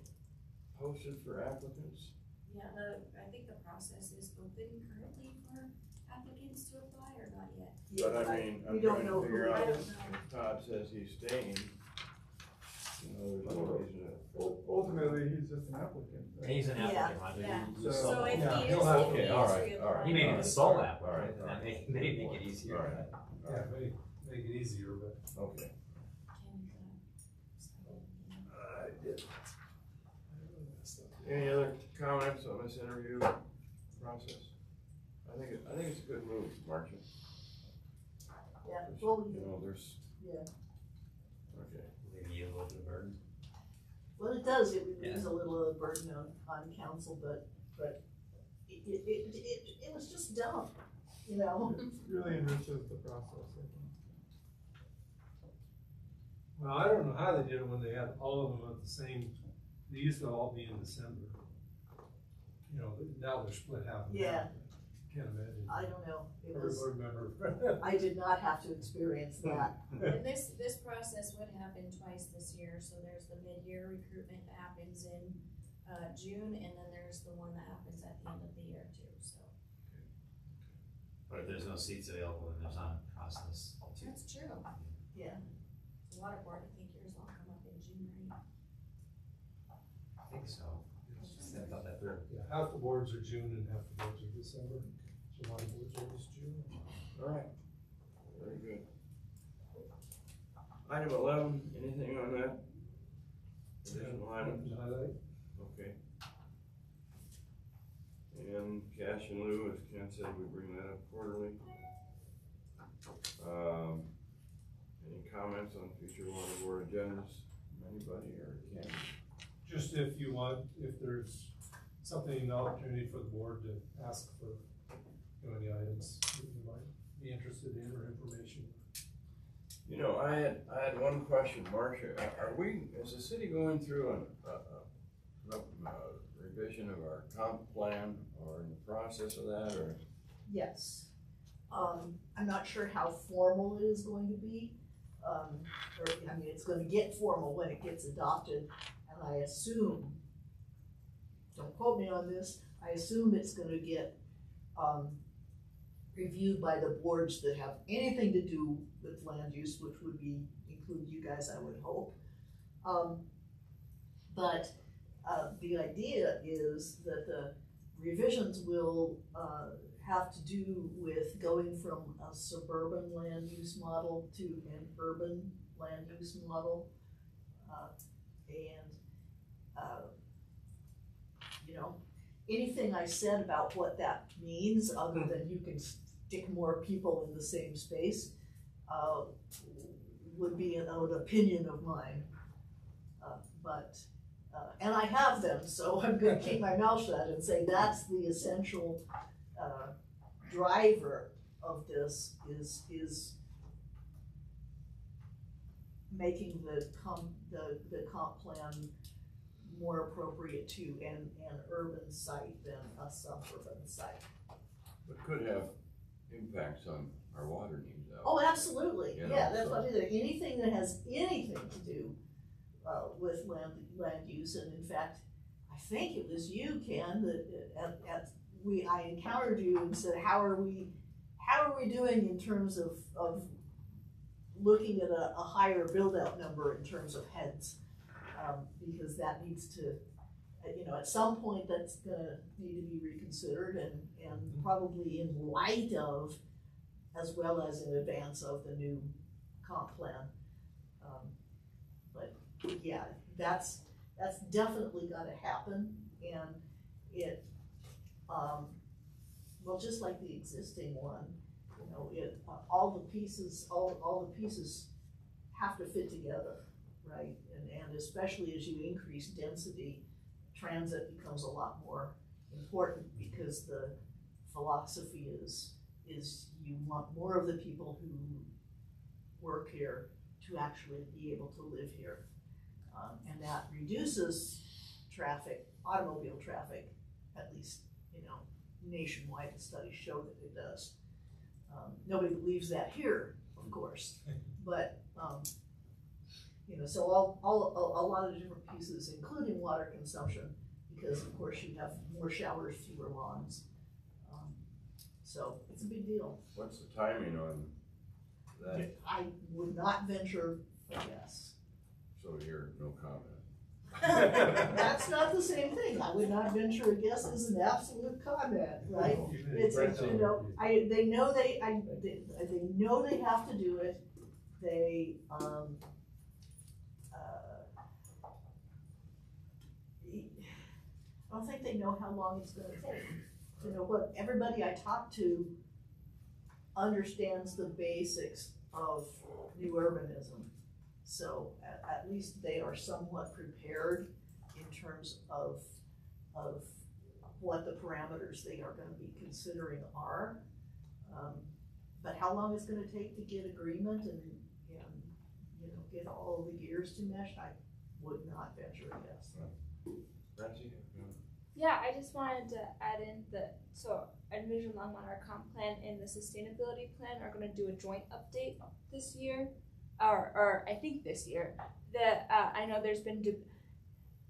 posted for applicants? yeah, the, I think the process is open currently for applicants to apply or not yet. But Yeah, I mean, we I'm don't trying know to who figure I out, don't know. if Todd says he's staying, you know, there's no reason to. Ul- Ultimately, he's just an applicant. He's an applicant, Roger. yeah. You- you So- saw So if Yeah, he is, he'll have- if he okay, is all right, all right. He may be the reapplying, sole applicant, and that right. may, may make it easier. All right. Yeah, make, make it easier, but. Okay. can, I did. Any other comments on this interview process? I think, it- I think it's a good move, Marcia. Yeah, well, You know, there's. Yeah. Okay. Maybe you a little bit of burden. Well, it does, it relieves a little of the burden on, on council, but but it, it, it, it, it was just dumb, you know? It really enriches the process, I think. Well, I don't know how they did it when they had all of them at the same, they used to all be in December. You know, now they're split half and Yeah. Half. Can't imagine. I don't know, it I was, remember. <laughs> <laughs> I did not have to experience <laughs> that. And this, this process would happen twice this year, so there's the mid-year recruitment that happens in, uh, June, and then there's the one that happens at the end of the year too, so. But if there's no seats available, then there's not a process to. That's true. Yeah. The water board, I think yours all come up in June, right? I think so. I thought that through. Yeah, half the boards are June and half the boards are December, board's June. Alright, very good. Item eleven, anything on that? Additional items? Highlight? Okay. And cash in lieu, as Ken said, we bring that up quarterly. Um, any comments on future water board agendas, anybody or Ken? Just if you want, if there's something, an opportunity for the board to ask for, any items that you might be interested in or information. You know, I had, I had one question, Marcia, are, are we, is the city going through an, a, a, a revision of our comp plan or in the process of that, or? Yes. Um, I'm not sure how formal it is going to be. Um, or, I mean, it's gonna get formal when it gets adopted, and I assume, don't quote me on this, I assume it's gonna get, um, reviewed by the boards that have anything to do with land use, which would be, include you guys, I would hope. Um, but, uh, the idea is that the revisions will, uh, have to do with going from a suburban land use model to an urban land use model. Uh, and, uh, you know, anything I said about what that means, other than you can stick more people in the same space, uh, would be an, an opinion of mine. Uh, but, uh, and I have them, so <laughs> I'm gonna keep my mouth shut and say that's the essential, uh, driver of this is, is making the comp, the, the comp plan more appropriate to an, an urban site than a suburban site. But could have impacts on our water needs out. Oh, absolutely, You yeah, that's so- what I did, anything that has anything to do, uh, with land, land use, and in fact, I think it was you, Ken, that, uh, at, at, we, I encountered you and said, how are we, how are we doing in terms of, of looking at a, a higher build-out number in terms of heads? Um, because that needs to, uh, you know, at some point, that's gonna need to be reconsidered and, and probably in light of as well as in advance of the new comp plan. Um, But, yeah, that's, that's definitely gotta happen, and it, um, well, just like the existing one, you know, it, all the pieces, all, all the pieces have to fit together, right? And, and especially as you increase density, transit becomes a lot more important, because the philosophy is, is you want more of the people who work here to actually be able to live here. Um, and that reduces traffic, automobile traffic, at least, you know, nationwide, the studies show that it does. Um, nobody believes that here, of course, <laughs> but, um, you know, so all, all, a, a lot of different pieces, including water consumption, because of course you have more showers, fewer lawns. So it's a big deal. What's the timing on that? I would not venture a guess. So you're, no comment. <laughs> That's not the same thing. I would not venture a guess is an absolute comment, right? It's, you know. I, they know they, I, they, they know they have to do it. They, um, uh, I don't think they know how long it's gonna take. You know, what, everybody I talk to understands the basics of new urbanism. So at, at least they are somewhat prepared in terms of, of what the parameters they are gonna be considering are. Um, but how long it's gonna take to get agreement and, and, you know, get all the gears to mesh, I would not venture a guess. Francie? Yeah, I just wanted to add in that so Envision Longmont our comp plan and the sustainability plan are gonna do a joint update this year. Or, or I think this year, the, uh, I know there's been, de-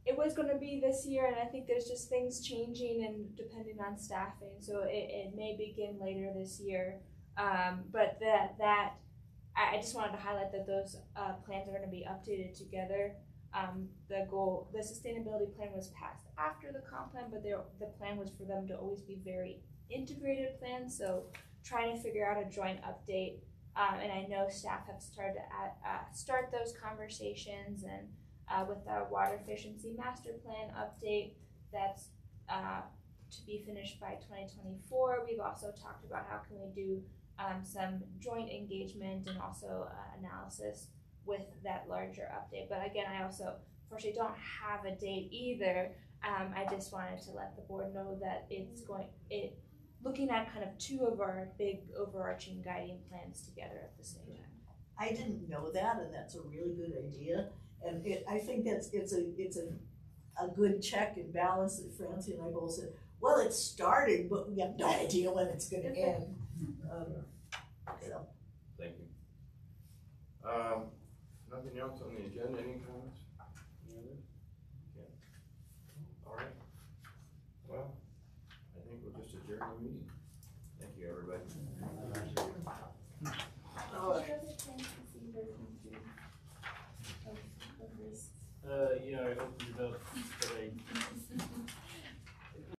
it was gonna be this year and I think there's just things changing and depending on staffing, so it, it may begin later this year. Um, but that, that, I, I just wanted to highlight that those, uh, plans are gonna be updated together. Um, the goal, the sustainability plan was passed after the comp plan, but the plan was for them to always be very integrated plans, so trying to figure out a joint update. Um, and I know staff have started to add, uh, start those conversations and, uh, with the water efficiency master plan update, that's, uh, to be finished by twenty twenty-four. We've also talked about how can we do, um, some joint engagement and also, uh, analysis with that larger update. But again, I also unfortunately don't have a date either. Um, I just wanted to let the board know that it's going, it, looking at kind of two of our big overarching guiding plans together at the same time. I didn't know that, and that's a really good idea. And it, I think that's, it's a, it's a, a good check and balance that Francie and I both said, well, it's starting, but we have no idea when it's gonna end. Um, so, Thank you. Um, nothing else on the agenda, any comments?